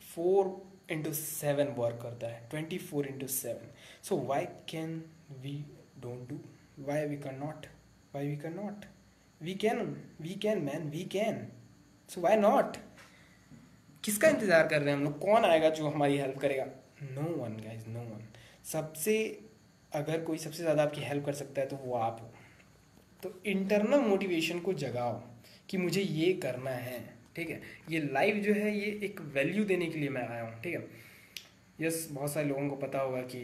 four into seven work करता है twenty four into seven so why can we don't do why we can not why we can not we can we can man we can so why not किसका इंतज़ार कर रहे हैं हम लोग? कौन आएगा जो हमारी हेल्प करेगा? No one guys no one सबसे, अगर कोई सबसे ज़्यादा आपकी हेल्प कर सकता है तो वो आप हो। तो इंटरनल मोटिवेशन को जगाओ कि मुझे ये करना है ठीक है? ये लाइव जो है ये एक वैल्यू देने के लिए मैं आया हूँ ठीक है? यस बहुत सारे लोगों को पता होगा कि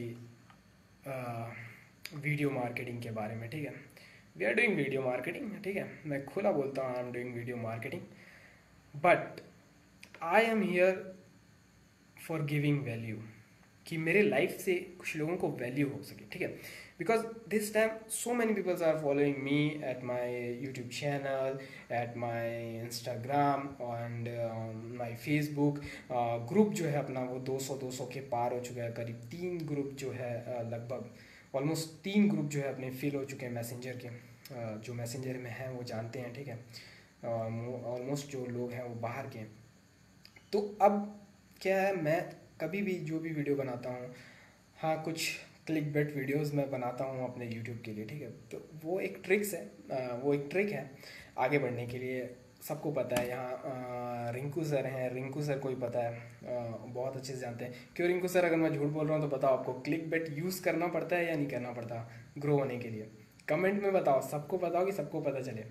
आ, वीडियो मार्केटिंग के बारे में ठीक है? We are doing video marketing ठीक है? मैं खुला बोलता हूँ I am doing video marketing but I am here for giving value कि मेरे लाइफ से कुछ लोगों को वैल्यू हो सके ठीक है? Because this time so many peoples are following me at my YouTube channel at my Instagram and my Facebook group जो है अपना वो 200 200 के पार हो चुका है। करीब तीन ग्रुप जो है uh, लगभग ऑलमोस्ट तीन ग्रुप जो है अपने फिल हो चुके हैं मैसेंजर के। Uh, जो मैसेंजर में हैं वो जानते हैं ठीक है? ऑलमोस्ट uh, जो लोग हैं वो बाहर के तो अब क्या है मैं कभी भी जो भी वीडियो बनाता हूँ हाँ कुछ क्लिक बेट वीडियोज़ मैं बनाता हूँ अपने यूट्यूब के लिए ठीक है? तो वो एक ट्रिक्स है वो एक ट्रिक है आगे बढ़ने के लिए। सबको पता है यहाँ रिंकू सर हैं। रिंकू सर को ही पता है? आ, बहुत अच्छे से जानते हैं। क्यों रिंकू सर? अगर मैं झूठ बोल रहा हूँ तो बताओ आपको क्लिक बेट यूज़ करना पड़ता है या नहीं करना पड़ता ग्रो होने के लिए? कमेंट में बताओ सबको बताओ कि सबको पता चले।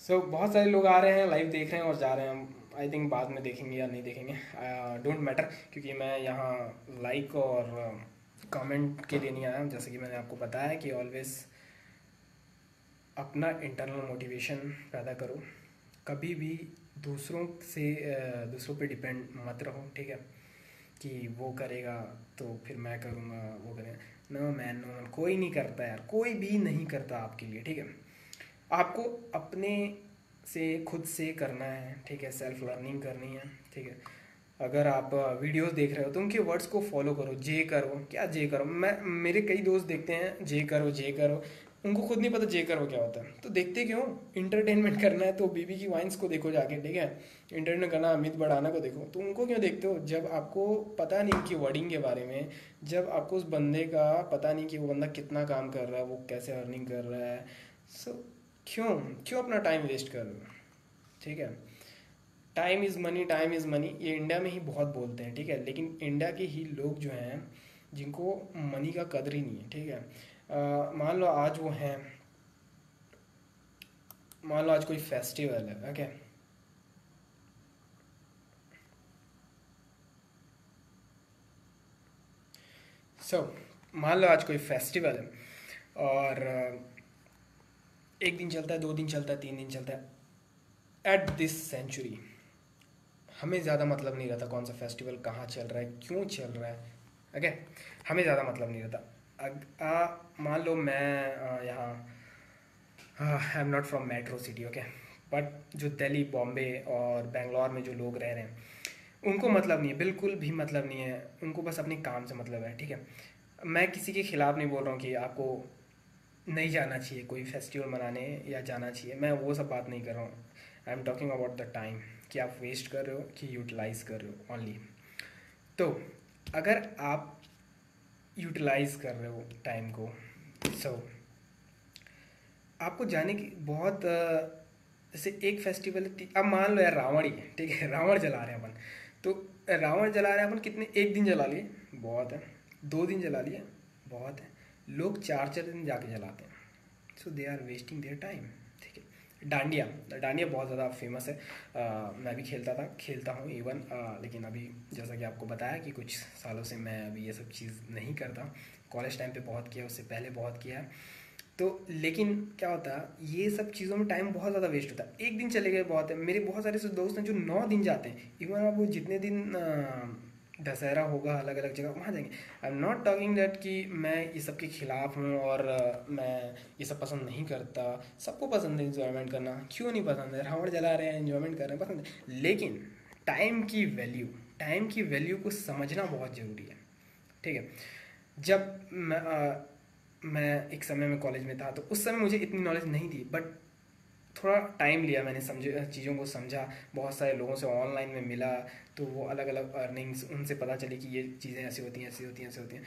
सो so, बहुत सारे लोग आ रहे हैं लाइव देख रहे हैं और जा रहे हैं। आई थिंक बाद में देखेंगे या नहीं देखेंगे। डोंट मैटर क्योंकि मैं यहाँ लाइक और कमेंट के लिए नहीं आया जैसे कि मैंने आपको बताया कि ऑलवेज अपना इंटरनल मोटिवेशन पैदा करो। कभी भी दूसरों से दूसरों पे डिपेंड मत रहो, ठीक है? कि वो करेगा तो फिर मैं करूँगा, वो करेगा। नो मैन नो मैन कोई नहीं करता यार, कोई भी नहीं करता आपके लिए, ठीक है? आपको अपने से, खुद से करना है, ठीक है? सेल्फ लर्निंग करनी है, ठीक है? अगर आप वीडियोस देख रहे हो तो उनके वर्ड्स को फॉलो करो, जे करो। क्या जे करो? मैं, मेरे कई दोस्त देखते हैं, जे करो जे करो। उनको खुद नहीं पता जे करो क्या होता है। तो देखते क्यों? इंटरटेनमेंट करना है तो बीबी की वाइन्स को देखो जाके, ठीक है? इंटरटेन करना अमित बढ़ाना को देखो। तो उनको क्यों देखते हो? जब आपको पता नहीं कि वर्डिंग के बारे में, जब आपको उस बंदे का पता नहीं कि वो बंदा कितना काम कर रहा है, वो कैसे अर्निंग कर रहा है। सो क्यों? क्यों अपना टाइम वेस्ट कर रहे हो? ठीक है? Time is money time is money ये इंडिया में ही बहुत बोलते हैं ठीक है? लेकिन इंडिया के ही लोग जो हैं जिनको मनी का कदर ही नहीं है ठीक है? मान लो आज वो हैं मान लो आज कोई फेस्टिवल है ओके सो so, मान लो आज कोई फेस्टिवल है और एक दिन चलता है दो दिन चलता है तीन दिन चलता है एट दिस सेंचुरी हमें ज़्यादा मतलब नहीं रहता कौन सा फेस्टिवल कहाँ चल रहा है, क्यों चल रहा है। ओके हमें ज़्यादा मतलब नहीं रहता। मान लो मैं यहाँ I am not from metro city okay but जो दिल्ली बॉम्बे और बेंगलोर में जो लोग रह रहे हैं, उनको मतलब नहीं है, बिल्कुल भी मतलब नहीं है। उनको बस अपने काम से मतलब है, ठीक है? मैं किसी के ख़िलाफ़ नहीं बोल रहा हूँ कि आपको नहीं जाना चाहिए, कोई फेस्टिवल मनाने या जाना चाहिए। मैं वो सब बात नहीं कर रहा हूँ। I am talking about the time कि आप वेस्ट कर रहे हो कि यूटिलाइज कर रहे हो ओनली तो अगर आप यूटिलाइज कर रहे हो टाइम को सो so, आपको जाने की बहुत जैसे एक फेस्टिवल अब मान लो यार रावण ही ठीक है रावण जला रहे हैं अपन। तो रावण जला रहे हैं अपन कितने एक दिन जला लिए बहुत है। दो दिन जला लिए बहुत है। लोग चार चार दिन जाके जलाते हैं। So they are wasting their time dandiya dandiya बहुत ज़्यादा फ़ेमस है। आ, मैं भी खेलता था खेलता हूँ इवन लेकिन अभी जैसा कि आपको बताया कि कुछ सालों से मैं अभी ये सब चीज़ नहीं करता। कॉलेज टाइम पे बहुत किया उससे पहले बहुत किया है। तो लेकिन क्या होता है ये सब चीज़ों में टाइम बहुत ज़्यादा वेस्ट होता है। एक दिन चले गए बहुत है मेरे बहुत सारे दोस्त हैं जो नौ दिन जाते हैं। इवन आप वो जितने दिन आ, दशहरा होगा अलग अलग जगह वहाँ जाएँगे। I am not talking that कि मैं ये सब के ख़िलाफ़ हूँ और मैं ये सब पसंद नहीं करता। सबको पसंद है इन्जॉयमेंट करना। क्यों नहीं पसंद है? रावण जला रहे हैं इन्जॉयमेंट कर रहे हैं पसंद है। लेकिन टाइम की वैल्यू टाइम की वैल्यू को समझना बहुत ज़रूरी है। ठीक है? जब मैं आ, मैं एक समय में कॉलेज में था तो उस समय मुझे इतनी नॉलेज नहीं थी बट थोड़ा टाइम लिया मैंने, समझे, चीज़ों को समझा, बहुत सारे लोगों से ऑनलाइन में मिला तो वो अलग अलग अर्निंग्स उनसे पता चली कि ये चीज़ें ऐसी होती हैं, ऐसी होती हैं, ऐसी होती हैं।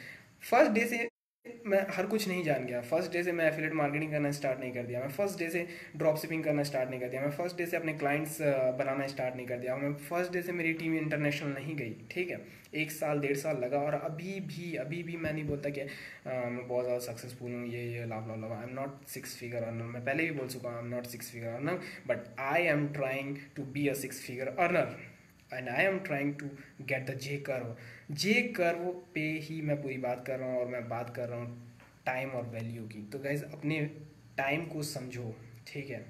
फ़र्स्ट डे से मैं हर कुछ नहीं जान गया। फ़र्स्ट डे से मैं एफिलेट मार्केटिंग करना स्टार्ट नहीं कर दिया। मैं फ़र्स्ट डे से ड्रॉप शिपिंग करना स्टार्ट नहीं कर दिया। मैं फ़र्स्ट डे से अपने क्लाइंट्स बनाना स्टार्ट नहीं कर दिया। मैं फ़र्स्ट डे से मेरी टीम इंटरनेशनल नहीं गई। ठीक है? एक साल, डेढ़ साल लगा और अभी भी अभी भी मैं नहीं बोलता कि मैं बहुत ज़्यादा सक्सेसफुल हूँ, ये ये, लाभ लाभ I am not six figure earner मैं पहले भी बोल चुका हूँ I am not six figure earner but I am trying to be a six figure earner and I am trying to get the J curve J curve पे ही मैं पूरी बात कर रहा हूँ और मैं बात कर रहा हूँ टाइम और वैल्यू की। तो गैज़ अपने टाइम को समझो ठीक है?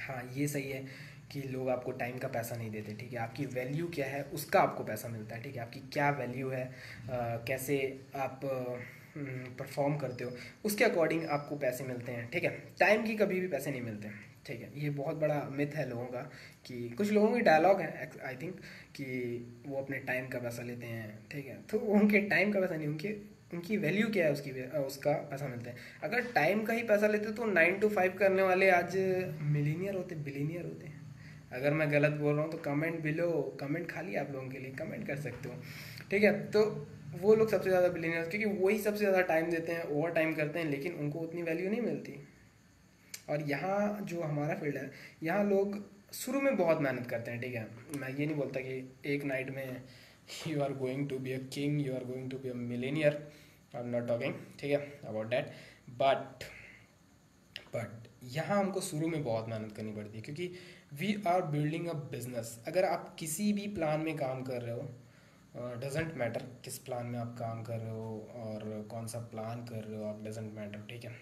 हाँ ये सही है कि लोग आपको टाइम का पैसा नहीं देते ठीक है? आपकी वैल्यू क्या है उसका आपको पैसा मिलता है ठीक है? आपकी क्या वैल्यू है आ, कैसे आप परफॉर्म करते हो उसके अकॉर्डिंग आपको पैसे मिलते हैं ठीक है? टाइम की कभी भी पैसे नहीं मिलते। ठीक है, ये बहुत बड़ा मिथ है लोगों का कि कुछ लोगों की डायलॉग है आई थिंक कि वो अपने टाइम का पैसा लेते हैं, ठीक है। तो उनके टाइम का पैसा नहीं, उनके, उनकी वैल्यू क्या है उसकी, उसका पैसा मिलता है? अगर टाइम का ही पैसा लेते तो नाइन टू फाइव करने वाले आज मिलीनियर होते बिलीनियर होते हैं। अगर मैं गलत बोल रहा हूँ तो कमेंट बिलो कमेंट खाली आप लोगों के लिए कमेंट कर सकते हो। ठीक है तो वो लोग सबसे ज़्यादा बिलीनियर क्योंकि वही सबसे ज़्यादा टाइम देते हैं ओवर टाइम करते हैं, लेकिन उनको उतनी वैल्यू नहीं मिलती। और यहाँ जो हमारा फ़ील्ड है, यहाँ लोग शुरू में बहुत मेहनत करते हैं, ठीक है? मैं ये नहीं बोलता कि एक नाइट में you are going to be a king you are going to be a millionaire I am not talking ठीक है अबाउट डैट बट बट यहाँ हमको शुरू में बहुत मेहनत करनी पड़ती है, क्योंकि we are building a business अगर आप किसी भी प्लान में काम कर रहे हो डजेंट मैटर किस प्लान में आप काम कर रहे हो और कौन सा प्लान कर रहे हो, आप डजेंट मैटर ठीक है?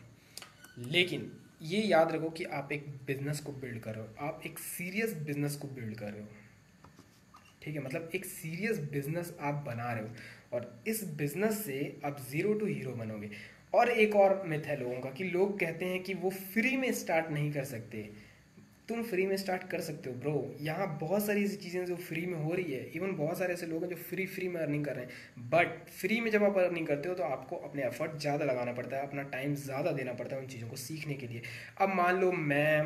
लेकिन ये याद रखो कि आप एक बिज़नेस को बिल्ड कर रहे हो। आप एक सीरियस बिज़नेस को बिल्ड कर रहे हो। ठीक है? मतलब एक सीरियस बिज़नेस आप बना रहे हो और इस बिज़नेस से आप ज़ीरो टू हीरो बनोगे। और एक और मिथ है लोगों का कि लोग कहते हैं कि वो फ्री में स्टार्ट नहीं कर सकते। तुम फ्री में स्टार्ट कर सकते हो ब्रो यहाँ बहुत सारी ऐसी चीज़ें जो फ्री में हो रही है. इवन बहुत सारे ऐसे लोग हैं जो फ्री फ्री में अर्निंग कर रहे हैं. बट फ्री में जब आप अर्निंग करते हो तो आपको अपने एफर्ट ज़्यादा लगाना पड़ता है, अपना टाइम ज़्यादा देना पड़ता है उन चीज़ों को सीखने के लिए. अब मान लो मैं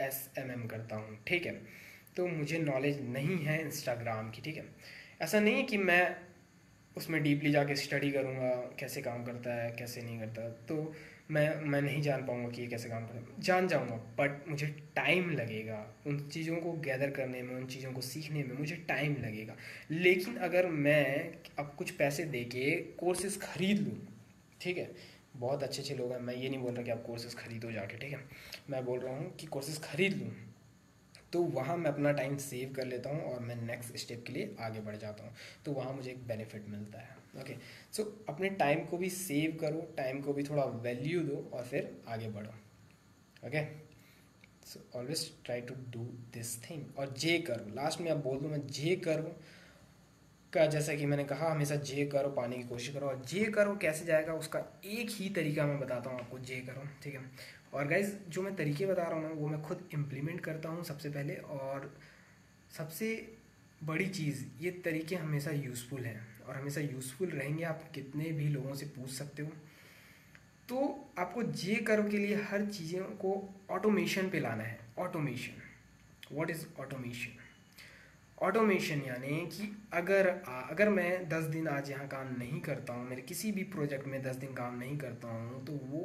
एस एम एम करता हूँ, ठीक है? तो मुझे नॉलेज नहीं है इंस्टाग्राम की, ठीक है? ऐसा नहीं है कि मैं उसमें डीपली जाके स्टडी करूँगा, कैसे काम करता है, कैसे नहीं करता तो मैं मैं नहीं जान पाऊँगा कि ये कैसे काम करें। जान जाऊँगा बट मुझे टाइम लगेगा उन चीज़ों को गैदर करने में, उन चीज़ों को सीखने में, मुझे टाइम लगेगा। लेकिन अगर मैं अब कुछ पैसे दे के कोर्सेज ख़रीद लूँ, ठीक है? बहुत अच्छे अच्छे लोग हैं, मैं ये नहीं बोल रहा कि आप कोर्सेज ख़रीदो जाके, ठीक है? मैं बोल रहा हूँ कि कोर्सेज ख़रीद लूँ। तो वहाँ मैं अपना टाइम सेव कर लेता हूँ और मैं नेक्स्ट स्टेप के लिए आगे बढ़ जाता हूँ। तो वहाँ मुझे एक बेनिफिट मिलता है। ओके सो अपने टाइम को भी सेव करो टाइम को भी थोड़ा वैल्यू दो और फिर आगे बढ़ो। Okay so always try to do this thing और जे करो। लास्ट में अब बोल दूँ, मैं जे करो, का जैसा कि मैंने कहा, हमेशा जे करो, पाने की कोशिश करो और जे करो कैसे जाएगा, उसका एक ही तरीका मैं बताता हूँ आपको, जे करो। ठीक है? और गाइज़ जो मैं तरीके बता रहा हूँ ना, वो मैं खुद इम्प्लीमेंट करता हूँ सबसे पहले और सबसे बड़ी चीज़, ये तरीके हमेशा यूज़फुल हैं और हमेशा यूज़फुल रहेंगे, आप कितने भी लोगों से पूछ सकते हो। तो आपको जे कर्व के लिए हर चीज़ों को ऑटोमेशन पे लाना है। Automation what is automation automation यानी कि अगर अगर मैं दस दिन आज यहाँ काम नहीं करता हूँ, मेरे किसी भी प्रोजेक्ट में दस दिन काम नहीं करता हूँ तो वो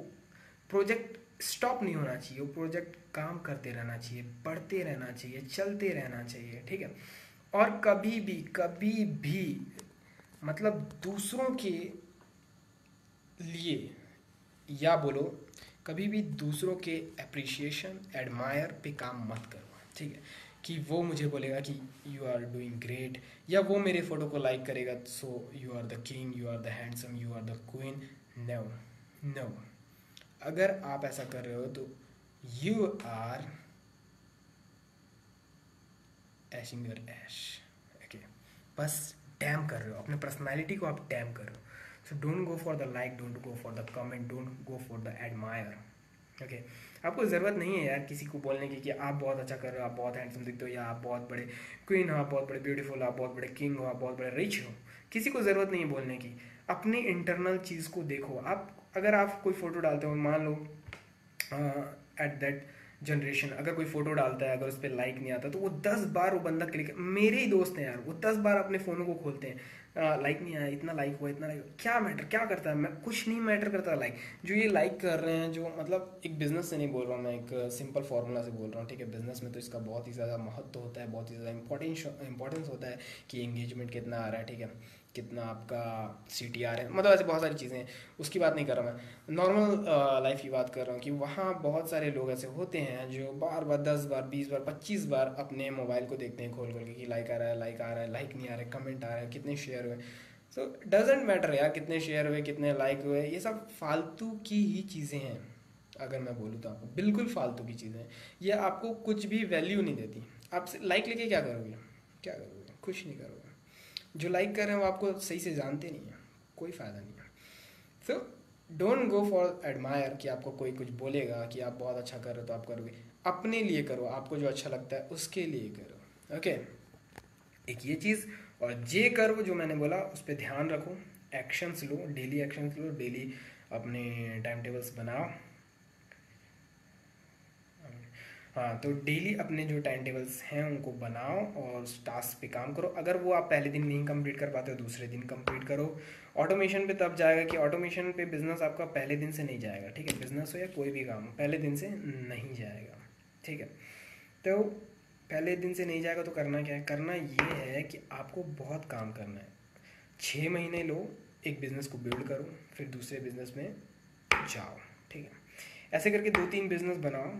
प्रोजेक्ट स्टॉप नहीं होना चाहिए, वो प्रोजेक्ट काम करते रहना चाहिए, पढ़ते रहना चाहिए, चलते रहना चाहिए, ठीक है? और कभी भी कभी भी मतलब दूसरों के लिए, या बोलो, कभी भी दूसरों के अप्रिसिएशन एडमायर पे काम मत करो, ठीक है? कि वो मुझे बोलेगा कि यू आर डूइंग ग्रेट या वो मेरे फ़ोटो को लाइक करेगा so you are the king you are the handsome you are the queen no no अगर आप ऐसा कर रहे हो तो you are ashing your ash okay बस डैम कर रहे हो. अपने पर्सनैलिटी को आप डैम कर रहे हो. So don't go for the like don't go for the comment don't go for the admire okay आपको ज़रूरत नहीं है यार किसी को बोलने की कि आप बहुत अच्छा कर रहे हो, आप बहुत हैंडसम दिखते हो या आप बहुत बड़े क्वीन हो, आप बहुत बड़े ब्यूटीफुल हो, आप बहुत बड़े किंग हो, आप बहुत बड़े रिच हो. किसी को ज़रूरत नहीं है बोलने की. अपनी इंटरनल चीज़ को देखो. आप अगर आप कोई फ़ोटो डालते हो, मान लो एट दैट जनरेशन अगर कोई फ़ोटो डालता है, अगर उस पर लाइक नहीं आता तो वो दस बार वो बंदा क्लिक मेरे ही दोस्त हैं यार, वो दस बार अपने फ़ोनों को खोलते हैं। लाइक नहीं आया, इतना लाइक हुआ, इतना लाइक क्या मैटर क्या करता है? मैं कुछ नहीं मैटर करता लाइक जो ये लाइक कर रहे हैं, जो मतलब एक बिज़नेस से नहीं बोल रहा हूँ मैं, एक सिंपल फार्मूला से बोल रहा हूँ, ठीक है? बिज़नेस में तो इसका बहुत ही ज़्यादा महत्व होता है, बहुत ही ज़्यादा इंपॉर्टेंस इंपॉर्टेंस होता है कि एंगेजमेंट कितना आ रहा है, ठीक है? कितना आपका सी टी आर है। मतलब ऐसे बहुत सारी चीज़ें हैं। उसकी बात नहीं कर रहा मैं। नॉर्मल लाइफ की बात कर रहा हूँ कि वहाँ बहुत सारे लोग ऐसे होते हैं जो बार बार, दस बार, बीस बार, पच्चीस बार अपने मोबाइल को देखते हैं खोल खोल के कि लाइक आ रहा है लाइक आ रहा है लाइक नहीं आ रहा है कमेंट आ रहा है, कितने शेयर हुए सो डजेंट मैटर यार कितने शेयर हुए, कितने लाइक हुए, ये सब फालतू की ही चीज़ें हैं। अगर मैं बोलूँ तो आपको, बिल्कुल फालतू की चीज़ें हैं। ये आपको कुछ भी वैल्यू नहीं देती। आप लाइक लेके क्या करोगे? क्या करोगे? कुछ नहीं करोगे। जो लाइक कर रहे हैं वो आपको सही से जानते नहीं हैं। कोई फ़ायदा नहीं है। So don't go for admire कि आपको कोई कुछ बोलेगा कि आप बहुत अच्छा कर रहे हो तो आप करोगे। अपने लिए करो, आपको जो अच्छा लगता है उसके लिए करो। ओके एक ये चीज़, और जे कर्व जो मैंने बोला, उस पर ध्यान रखो। एक्शंस लो डेली एक्शंस लो डेली अपने टाइम टेबल्स बनाओ। हाँ तो डेली अपने जो टाइम टेबल्स हैं, उनको बनाओ और उस टास्क पे काम करो। अगर वो आप पहले दिन नहीं कंप्लीट कर पाते हो, दूसरे दिन कंप्लीट करो। ऑटोमेशन पे तब जाएगा कि ऑटोमेशन पे बिज़नेस आपका पहले दिन से नहीं जाएगा, ठीक है? बिज़नेस हो या कोई भी काम हो, पहले दिन से नहीं जाएगा, ठीक है? तो पहले दिन से नहीं जाएगा तो करना क्या है? करना ये है कि आपको बहुत काम करना है। छः महीने लो, एक बिज़नेस को बिल्ड करो, फिर दूसरे बिज़नेस में जाओ, ठीक है? ऐसे करके दो तीन बिज़नेस बनाओ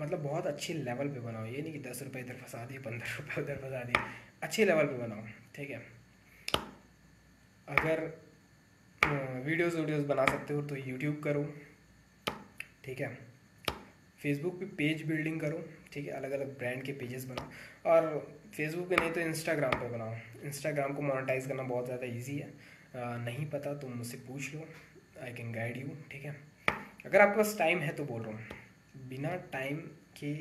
मतलब बहुत अच्छे लेवल पे बनाओ। ये नहीं कि दस रुपये इधर फंसा दिए पंद्रह रुपये उधर फंसा दिए। अच्छे लेवल पे बनाओ ठीक है? अगर वीडियोस वीडियोस बना सकते हो तो यूट्यूब करो ठीक है? फेसबुक पे पेज बिल्डिंग करो ठीक है? अलग अलग ब्रांड के पेजेस बनाओ। और फेसबुक पे नहीं तो इंस्टाग्राम पे बनाओ। इंस्टाग्राम को मोनेटाइज करना बहुत ज़्यादा इजी है। आ, नहीं पता तो मुझसे पूछ लो। आई कैन गाइड यू ठीक है? अगर आपके पास टाइम है तो बोल रहा हूँ। बिना टाइम के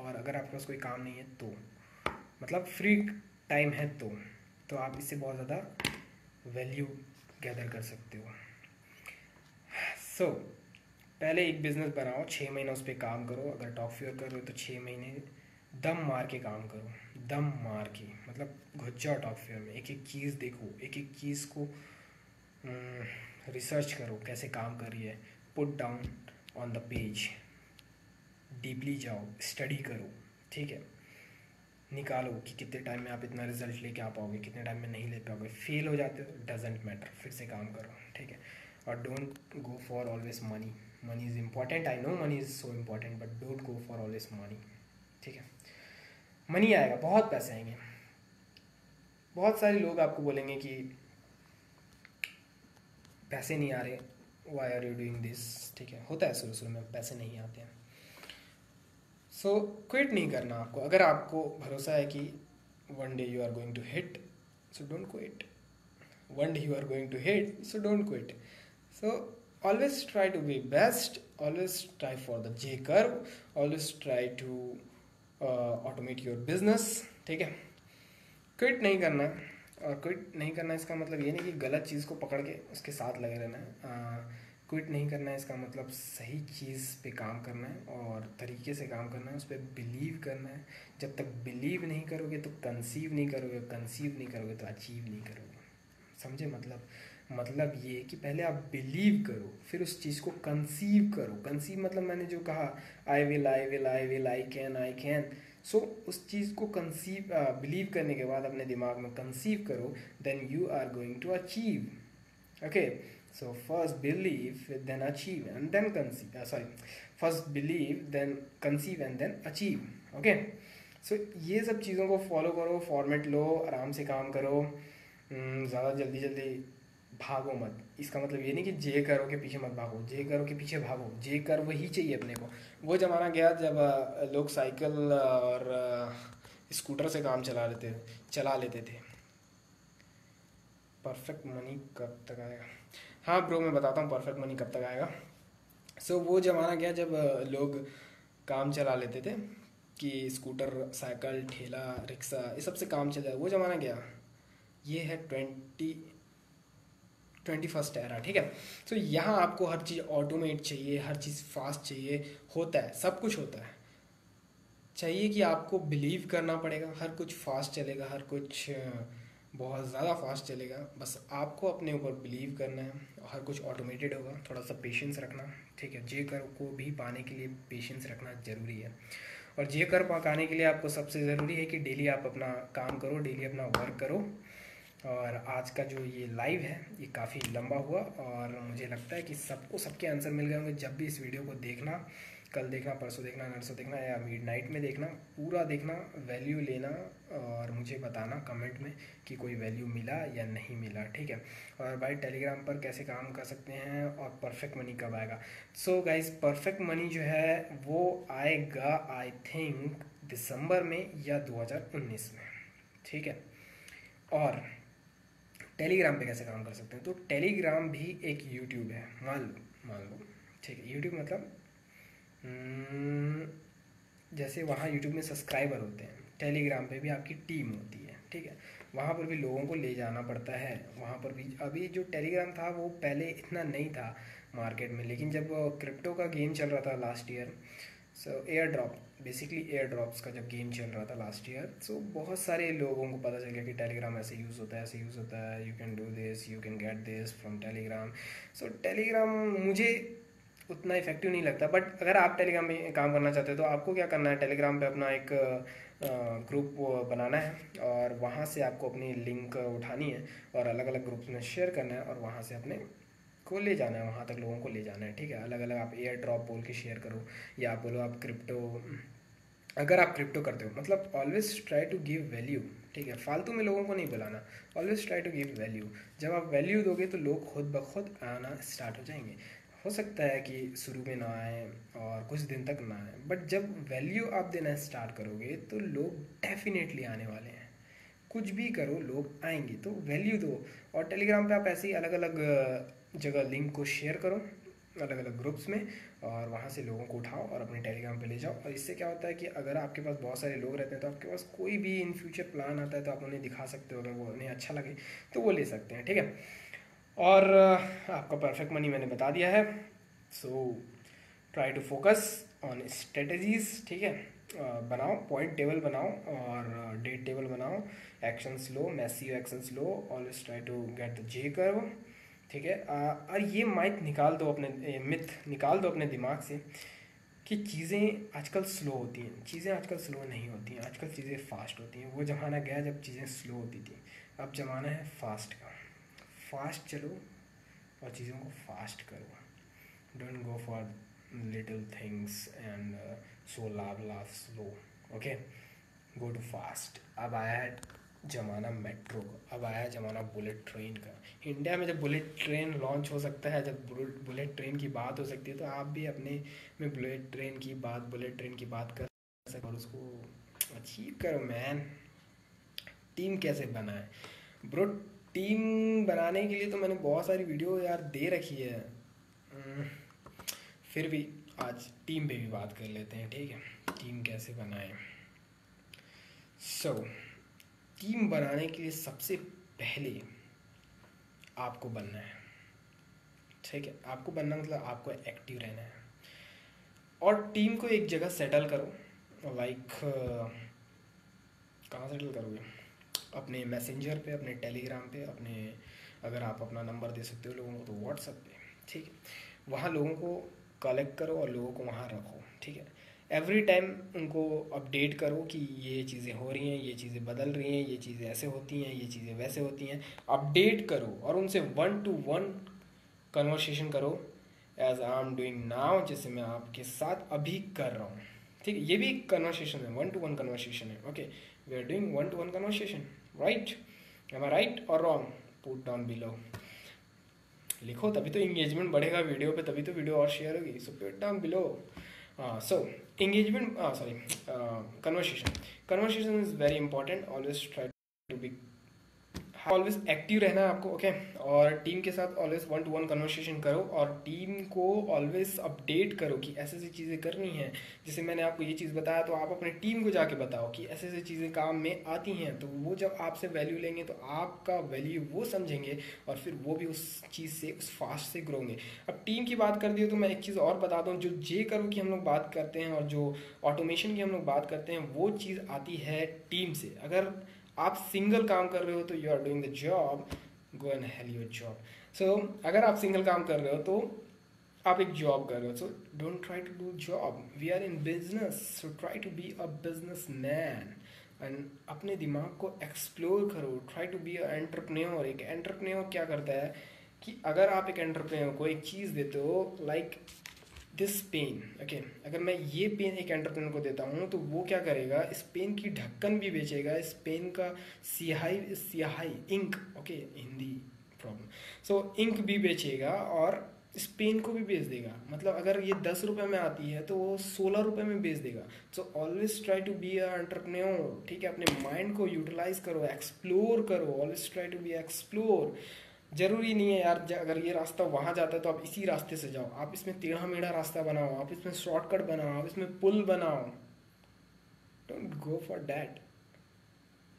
और अगर आपके पास कोई काम नहीं है तो मतलब फ्री टाइम है तो तो आप इससे बहुत ज़्यादा वैल्यू गैदर कर सकते हो। सो so, पहले एक बिज़नेस बनाओ छः महीना उस पर काम करो। अगर टॉप फ्योर कर रहे हो तो छः महीने दम मार के काम करो। दम मार के मतलब घुस जाओ टॉप फ्योर में। एक एक चीज़ देखो एक एक चीज़ को रिसर्च करो कैसे काम कर रही है। Put down on the page deeply जाओ स्टडी करो, ठीक है? निकालो कि कितने टाइम में आप इतना रिज़ल्ट लेके आ पाओगे, कितने टाइम में नहीं ले पाओगे। फेल हो जाते हो डजेंट मैटर फिर से काम करो, ठीक है? और don't go for always money money is important I know money is so important but don't go for always money ठीक है? मनी आएगा, बहुत पैसे आएँगे। बहुत सारे लोग आपको बोलेंगे कि पैसे नहीं आ रहे why are you doing this ठीक है? होता है शुरू शुरू में, पैसे नहीं आते हैं। सो so, क्विट नहीं करना आपको। अगर आपको भरोसा है कि one day you are going to hit so don't quit one day you are going to hit so don't quit so always try to be best always try for the J curve always try to automate your business ठीक है? Quit नहीं करना और quit नहीं करना इसका मतलब ये नहीं कि गलत चीज़ को पकड़ के उसके साथ लगे रहना है। क्विट नहीं करना है, इसका मतलब सही चीज़ पे काम करना है और तरीके से काम करना है, उस पर बिलीव करना है। जब तक बिलीव नहीं करोगे तो कंसीव नहीं करोगे कंसीव नहीं करोगे तो अचीव नहीं करोगे। समझे? मतलब मतलब ये कि पहले आप बिलीव करो, फिर उस चीज़ को कंसीव करो। कंसीव मतलब मैंने जो कहा I will I will I will I can I can so उस चीज़ को कंसीव बिलीव करने के बाद अपने दिमाग में कंसीव करो then you are going to achieve okay so first believe then achieve and then conceive sorry first believe then conceive and then achieve okay so ये सब चीज़ों को फॉलो करो फॉर्मेट लो, आराम से काम करो। ज़्यादा जल्दी जल्दी भागो मत। इसका मतलब ये नहीं कि जे करो के पीछे मत भागो। जे करो के पीछे भागो। जे कर वही चाहिए अपने को। वो ज़माना गया जब लोग साइकिल और स्कूटर से काम चला लेते चला लेते थे। परफेक्ट मनी कब तक आएगा? हाँ ब्रो मैं बताता हूँ परफेक्ट मनी कब तक आएगा। सो so, वो ज़माना गया जब लोग काम चला लेते थे कि स्कूटर साइकिल ठेला रिक्शा ये सबसे काम चला वो ज़माना गया ये है ट्वेंटी ट्वेंटी फ़र्स्ट एरा ठीक है? तो यहाँ आपको हर चीज़ ऑटोमेट चाहिए हर चीज़ फास्ट चाहिए होता है सब कुछ होता है। चाहिए कि आपको बिलीव करना पड़ेगा हर कुछ फास्ट चलेगा हर कुछ बहुत ज़्यादा फास्ट चलेगा। बस आपको अपने ऊपर बिलीव करना है हर कुछ ऑटोमेटेड होगा। थोड़ा सा पेशेंस रखना, ठीक है? जे कर को भी पाने के लिए पेशेंस रखना ज़रूरी है। और जे कर पकाने के लिए आपको सबसे ज़रूरी है कि डेली आप अपना काम करो डेली अपना वर्क करो। और आज का जो ये लाइव है, ये काफ़ी लंबा हुआ और मुझे लगता है कि सबको, सबके आंसर मिल गए होंगे। जब भी इस वीडियो को देखना कल देखना, परसों देखना, नरसों देखना या मिड नाइट में देखना, पूरा देखना वैल्यू लेना और मुझे बताना कमेंट में कि कोई वैल्यू मिला या नहीं मिला, ठीक है? और भाई टेलीग्राम पर कैसे काम कर सकते हैं और परफेक्ट मनी कब आएगा? सो गाइज़ परफेक्ट मनी जो है वो आएगा आई थिंक दिसंबर में या 2019 में, ठीक है? और टेलीग्राम पे कैसे काम कर सकते हैं? तो टेलीग्राम भी एक यूट्यूब है, मान लो मान लो, ठीक है? यूट्यूब मतलब जैसे वहाँ यूट्यूब में सब्सक्राइबर होते हैं टेलीग्राम पे भी आपकी टीम होती है, ठीक है? वहाँ पर भी लोगों को ले जाना पड़ता है, वहाँ पर भी, अभी जो टेलीग्राम था वो पहले इतना नहीं था मार्केट में, लेकिन जब क्रिप्टो का गेम चल रहा था last year so air drop basically air drops का जब गेम चल रहा था लास्ट ईयर सो बहुत सारे लोगों को पता चल गया कि टेलीग्राम ऐसे यूज़ होता है, ऐसे यूज़ होता है you can do this you can get this from Telegram so Telegram मुझे उतना इफ़ेक्टिव नहीं लगता। बट अगर आप टेलीग्राम में काम करना चाहते हो तो आपको क्या करना है? टेलीग्राम पे अपना एक ग्रुप बनाना है और वहाँ से आपको अपनी लिंक उठानी है और अलग अलग ग्रुप्स में शेयर करना है और वहाँ से अपने को ले जाना है, वहाँ तक लोगों को ले जाना है, ठीक है? अलग अलग आप एयर ड्रॉप बोल के शेयर करो या आप बोलो आप क्रिप्टो अगर आप क्रिप्टो करते हो मतलब always try to give value ठीक है? फालतू में लोगों को नहीं बुलाना। Always try to give value जब आप वैल्यू दोगे तो लोग खुद ब खुद आना स्टार्ट हो जाएँगे। हो सकता है कि शुरू में ना आए और कुछ दिन तक ना आए। बट जब वैल्यू आप देना स्टार्ट करोगे तो लोग डेफिनेटली आने वाले हैं। कुछ भी करो, लोग आएँगे। तो वैल्यू दो। और टेलीग्राम पे आप ऐसे ही अलग अलग जगह लिंक को शेयर करो अलग अलग ग्रुप्स में, और वहाँ से लोगों को उठाओ और अपने टेलीग्राम पे ले जाओ। और इससे क्या होता है कि अगर आपके पास बहुत सारे लोग रहते हैं तो आपके पास कोई भी इन फ्यूचर प्लान आता है तो आप उन्हें दिखा सकते हो, अगर वो उन्हें अच्छा लगे तो वो ले सकते हैं। ठीक है? और आपका परफेक्ट मनी मैंने बता दिया है। So try to focus on strategies ठीक है? बनाओ पॉइंट टेबल बनाओ और डेट टेबल बनाओ। एक्शंस लो Massey actions low always try to get the J curve ठीक है? और ये माइथ निकाल दो अपने मिथ निकाल दो अपने दिमाग से कि चीज़ें आजकल स्लो होती हैं। चीज़ें आजकल स्लो नहीं होती हैं। आजकल चीज़ें फास्ट होती हैं। वो ज़माना गया जब चीज़ें स्लो होती थी। अब ज़माना है फास्ट का। फास्ट चलो और चीज़ों को फास्ट करो। Don't go for little things and so लाभ लाभ slow okay go to fast अब आया है ज़माना मेट्रो का। अब आया है ज़माना बुलेट ट्रेन का। इंडिया में जब बुलेट ट्रेन लॉन्च हो सकता है, जब बुलेट ट्रेन की बात हो सकती है तो आप भी अपने में बुलेट ट्रेन की बात बुलेट ट्रेन की बात कर सकते और उसको अचीव करो मैन टीम कैसे बनाए ब्रो टीम बनाने के लिए तो मैंने बहुत सारी वीडियो यार दे रखी है। हम्म, फिर भी आज टीम पे भी बात कर लेते हैं ठीक है? टीम कैसे बनाएँ? सो so, टीम बनाने के लिए सबसे पहले आपको बनना है ठीक है? आपको बनना मतलब आपको एक्टिव रहना है। और टीम को एक जगह सेटल करो लाइक कहाँ सेटल करोगे? अपने मैसेंजर पे, अपने टेलीग्राम पे, अपने अगर आप अपना नंबर दे सकते हो लोगों को तो व्हाट्सअप पे, ठीक है? वहाँ लोगों को कलेक्ट करो और लोगों को वहाँ रखो, ठीक है? एवरी टाइम उनको अपडेट करो कि ये चीज़ें हो रही हैं, ये चीज़ें बदल रही हैं, ये चीज़ें ऐसे होती हैं, ये चीज़ें वैसे होती हैं। अपडेट करो और उनसे वन टू वन कन्वर्सेशन करो as I am doing now जैसे मैं आपके साथ अभी कर रहा हूँ, ठीक है? ये भी एक कन्वर्सेशन है वन टू वन कन्वर्सेशन है okay we are doing one to one conversation right am I right और रॉन्ग पुट डाउन बिलो लिखो, तभी तो इंगेजमेंट बढ़ेगा वीडियो पे, तभी तो वीडियो और शेयर होगी। So put down below so engagement sorry conversation conversation is very important always try to be always active रहना है आपको ओके और टीम के साथ always one to one conversation करो और टीम को ऑलवेज अपडेट करो कि ऐसे ऐसी चीज़ें करनी हैं। जैसे मैंने आपको ये चीज़ बताया तो आप अपने टीम को जाके बताओ कि ऐसे ऐसी चीज़ें काम में आती हैं तो वो जब आपसे वैल्यू लेंगे तो आपका वैल्यू वो समझेंगे और फिर वो भी उस चीज़ से, उस फास्ट से ग्रोंगे अब टीम की बात कर दी तो मैं एक चीज़ और बता दूँ, जो जे करो की हम लोग बात करते हैं और जो ऑटोमेशन की हम लोग बात करते हैं, वो चीज़ आती है टीम से। अगर आप सिंगल काम कर रहे हो तो you are doing the job go and hell your job so अगर आप सिंगल काम कर रहे हो तो आप एक जॉब कर रहे हो. So don't try to do job we are in business so try to be a businessman and अपने दिमाग को एक्सप्लोर करो. Try to be a entrepreneur एक एंटरप्रेन्योर क्या करता है कि अगर आप एक एंटरप्रेन्योर को एक चीज़ देते हो like like, this pen okay अगर मैं ये पेन एक एंटरप्रेनर को देता हूँ तो वो क्या करेगा? इस पेन की ढक्कन भी बेचेगा, इस पेन का सियाही सियाही ink okay Hindi problem so ink भी बेचेगा और इस पेन को भी बेच देगा। मतलब अगर ये दस रुपये में आती है तो वो सोलह रुपये में बेच देगा। So always try to be a ठीक है? अपने माइंड को यूटिलाइज करो एक्सप्लोर करो always try to be explore ज़रूरी नहीं है यार अगर ये रास्ता वहाँ जाता है तो आप इसी रास्ते से जाओ आप इसमें टेढ़ा मेढ़ा रास्ता बनाओ आप इसमें शॉर्टकट बनाओ आप इसमें पुल बनाओ don't go for that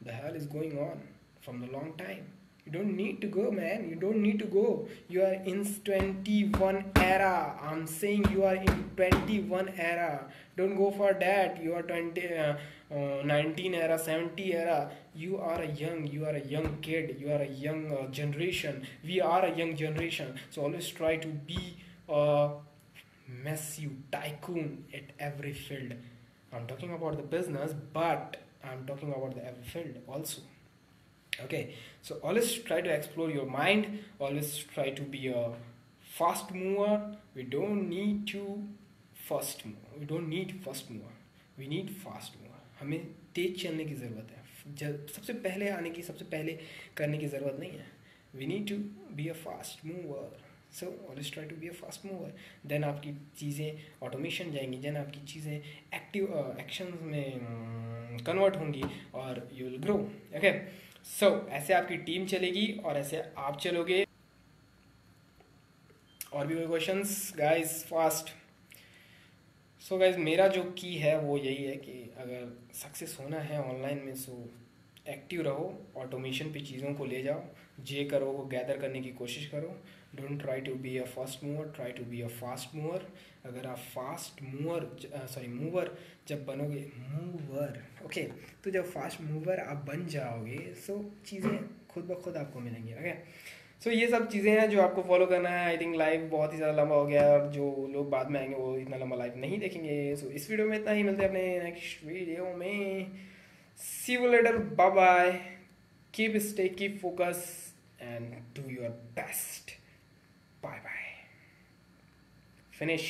the hell is going on from the long time You don't need to go, man. You don't need to go. You are in 21 era. I'm saying you are in 21 era. Don't go for that. You are 20. Uh, uh, 19 era 70 era you are a young you are a young kid you are a young uh, generation we are a young generation. So always try to be a massive tycoon at every field. I'm talking about the business but i'm talking about the every field also. Okay so always try to explore your mind always try to be a fast mover. We don't need to first move we don't need first mover. We need fast mover हमें तेज चलने की ज़रूरत है। सबसे पहले आने की सबसे पहले करने की ज़रूरत नहीं है। We need to be a fast mover so always try to be a fast mover then आपकी चीज़ें ऑटोमेशन जाएँगी देन आपकी चीज़ें एक्टिव एक्शन में कन्वर्ट um, होंगी और you will grow okay so ऐसे आपकी टीम चलेगी और ऐसे आप चलोगे। और भी कोई questions guys fast so so guys मेरा जो की है वो यही है कि अगर सक्सेस होना है ऑनलाइन में सो एक्टिव रहो ऑटोमेशन पे चीज़ों को ले जाओ जे करो वो गैदर करने की कोशिश करो don't try to be a fast mover try to be a fast mover अगर आप फास्ट मूवर सॉरी मूवर जब बनोगे मूवर ओके okay, तो जब फास्ट मूवर आप बन जाओगे सो चीज़ें खुद ब खुद आपको मिलेंगी ओके okay? सो ये सब चीज़ें हैं जो आपको फॉलो करना है. आई थिंक लाइव बहुत ही ज़्यादा लंबा हो गया और जो लोग बाद में आएँगे वो इतना लंबा लाइव नहीं देखेंगे. सो इस वीडियो में इतना ही. मिलते हैं अपने नेक्स्ट वीडियो में. See you later bye bye keep stay keep focus and do your best bye bye finish